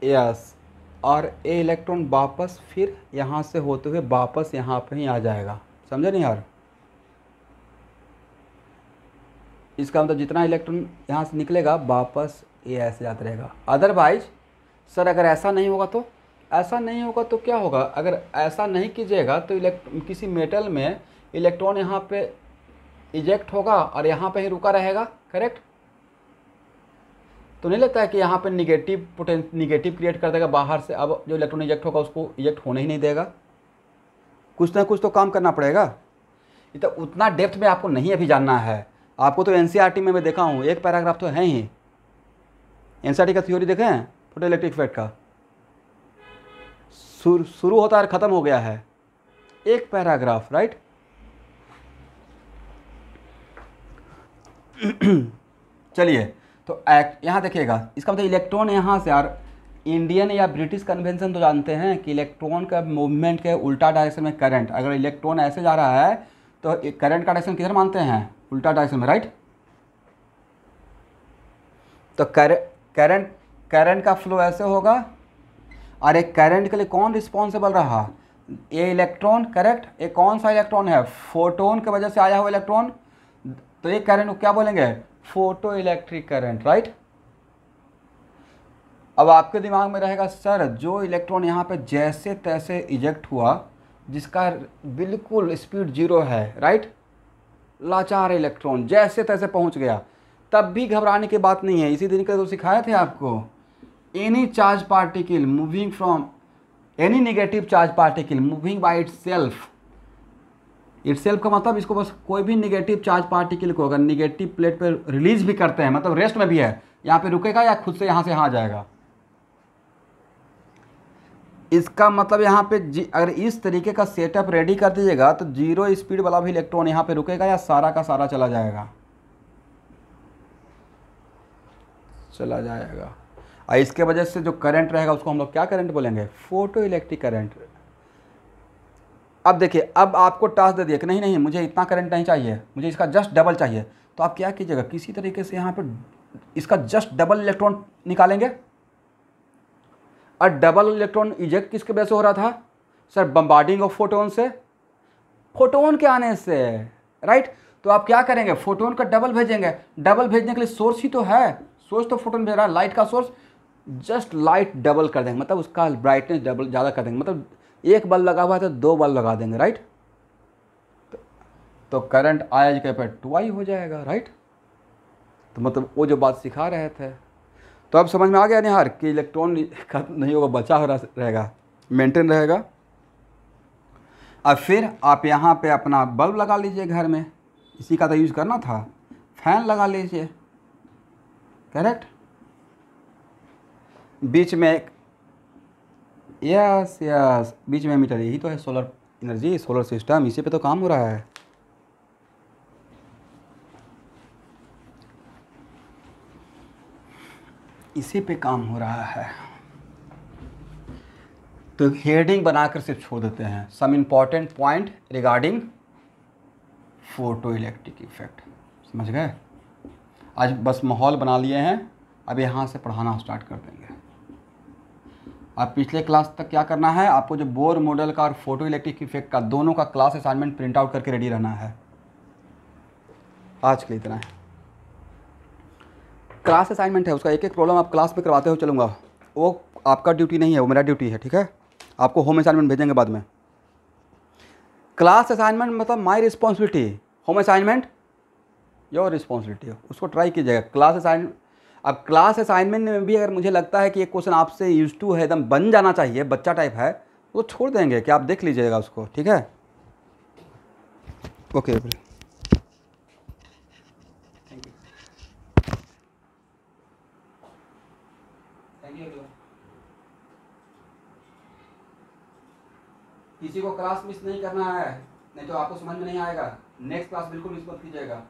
यस और ए इलेक्ट्रॉन वापस फिर यहाँ से होते हुए वापस यहाँ पे ही आ जाएगा। समझे नहीं यार? इसका मतलब जितना इलेक्ट्रॉन यहाँ से निकलेगा, वापस ये ऐसे जाता रहेगा। अदरवाइज़ सर अगर ऐसा नहीं होगा तो? ऐसा नहीं होगा तो क्या होगा? अगर ऐसा नहीं कीजिएगा तो इलेक्ट किसी मेटल में इलेक्ट्रॉन यहाँ पे इजेक्ट होगा और यहाँ पे ही रुका रहेगा करेक्ट तो नहीं लगता है कि यहाँ पे निगेटिव पोटें निगेटिव क्रिएट कर देगा बाहर से? अब जो इलेक्ट्रॉन इजेक्ट होगा उसको इजेक्ट होने ही नहीं देगा। कुछ ना कुछ तो काम करना पड़ेगा। तो उतना डेप्थ में आपको नहीं अभी जानना है। आपको तो एन में मैं देखा हूँ, एक पैराग्राफ तो है ही। एन का थ्योरी देखें फ़ोटो इलेक्ट्रिक इफ़ेक्ट का। शुरू होता है ख़त्म हो गया है। एक पैराग्राफ राइट चलिए तो यहाँ देखिएगा, इसका मतलब इलेक्ट्रॉन यहाँ से यार इंडियन या ब्रिटिश कन्वेंशन तो जानते हैं कि इलेक्ट्रॉन का मूवमेंट के उल्टा डायरेक्शन में करंट अगर इलेक्ट्रॉन ऐसे जा रहा है तो करंट का डायरेक्शन किधर मानते हैं? उल्टा डायरेक्शन में राइट तो करंट करंट का फ्लो ऐसे होगा और एक करंट के लिए कौन रिस्पॉन्सिबल रहा? ये इलेक्ट्रॉन करेक्ट एक कौन सा इलेक्ट्रॉन है? फोटोन की वजह से आया हुआ इलेक्ट्रॉन तो ये करंट क्या बोलेंगे? फ़ोटो इलेक्ट्रिक करंट राइट अब आपके दिमाग में रहेगा, सर, जो इलेक्ट्रॉन यहाँ पे जैसे तैसे इजेक्ट हुआ, जिसका बिल्कुल स्पीड ज़ीरो है राइट लाचार इलेक्ट्रॉन जैसे तैसे पहुँच गया। तब भी घबराने की बात नहीं है। इसी दिन का तो सिखाए थे आपको। Any charge particle moving from any negative charge particle moving by itself itself का मतलब इसको बस कोई भी निगेटिव चार्ज पार्टिकल को अगर निगेटिव प्लेट पर रिलीज़ भी करते हैं मतलब रेस्ट में भी है, यहाँ पे रुकेगा या खुद से यहाँ से यहाँ आ जाएगा? इसका मतलब यहाँ पे अगर इस तरीके का सेटअप रेडी कर दीजिएगा तो ज़ीरो स्पीड वाला भी इलेक्ट्रॉन यहाँ पे रुकेगा या सारा का सारा चला जाएगा? चला जाएगा। और इसके वजह से जो करंट रहेगा, उसको हम लोग क्या करंट बोलेंगे? फ़ोटो इलेक्ट्रिक करंट अब देखिए, अब आपको टास्क दे दिया कि नहीं नहीं, मुझे इतना करंट नहीं चाहिए, मुझे इसका जस्ट डबल चाहिए। तो आप क्या कीजिएगा, किसी तरीके से यहाँ पर इसका जस्ट डबल इलेक्ट्रॉन निकालेंगे। और डबल इलेक्ट्रॉन इजेक्ट किसके वजह से हो रहा था? सर बम्बार्डिंग ऑफ़ फोटोन से। फोटोन के आने से राइट तो आप क्या करेंगे फोटोन का डबल भेजेंगे। डबल भेजने के लिए सोर्स ही तो है। सोर्स तो फोटोन भेज रहा है लाइट का सोर्स जस्ट लाइट डबल कर देंगे मतलब उसका ब्राइटनेस डबल ज़्यादा कर देंगे मतलब एक बल्ब लगा हुआ है तो दो बल्ब लगा देंगे राइट तो, करंट आया के पर टू आई हो जाएगा राइट तो मतलब वो जो बात सिखा रहे थे। तो अब समझ में आ गया निहार कि इलेक्ट्रॉन खत्म नहीं होगा बचा हो रहेगा मेंटेन रहेगा। अब फिर आप यहाँ पे अपना बल्ब लगा लीजिए घर में इसी का तो यूज़ करना था फ़ैन लगा लीजिए करेक्ट बीच में एक यस यस बीच में मीटर, यही तो है सोलर एनर्जी सोलर सिस्टम इसी पे तो काम हो रहा है। इसी पे काम हो रहा है। तो हेडिंग बनाकर सिर्फ़ छोड़ देते हैं। Some important point regarding photo electric effect समझ गए? आज बस माहौल बना लिए हैं, अब यहाँ से पढ़ाना स्टार्ट कर देंगे। अब पिछले क्लास तक क्या करना है? आपको जो बोर मॉडल का और फ़ोटो इलेक्ट्रिक इफ़ेक्ट का दोनों का क्लास असाइनमेंट प्रिंट आउट करके रेडी रहना है। आज के लिए इतना है। क्लास असाइनमेंट है, उसका एक एक प्रॉब्लम आप क्लास में करवाते हो चलूँगा। वो आपका ड्यूटी नहीं है, वो मेरा ड्यूटी है, ठीक है? आपको होम असाइनमेंट भेजेंगे बाद में। क्लास असाइनमेंट मतलब my responsibility home assignment your responsibility उसको ट्राई कीजिएगा। क्लास असाइनमेंट अब क्लास असाइनमेंट में भी अगर मुझे लगता है कि एक क्वेश्चन आपसे यूज़ टू है एकदम बन जाना चाहिए बच्चा टाइप है वो छोड़ देंगे कि आप देख लीजिएगा उसको ठीक है? ओके okay, किसी को क्लास मिस नहीं करना है नहीं तो आपको समझ में नहीं आएगा। नेक्स्ट क्लास बिल्कुल मिस मत कीजिएगा।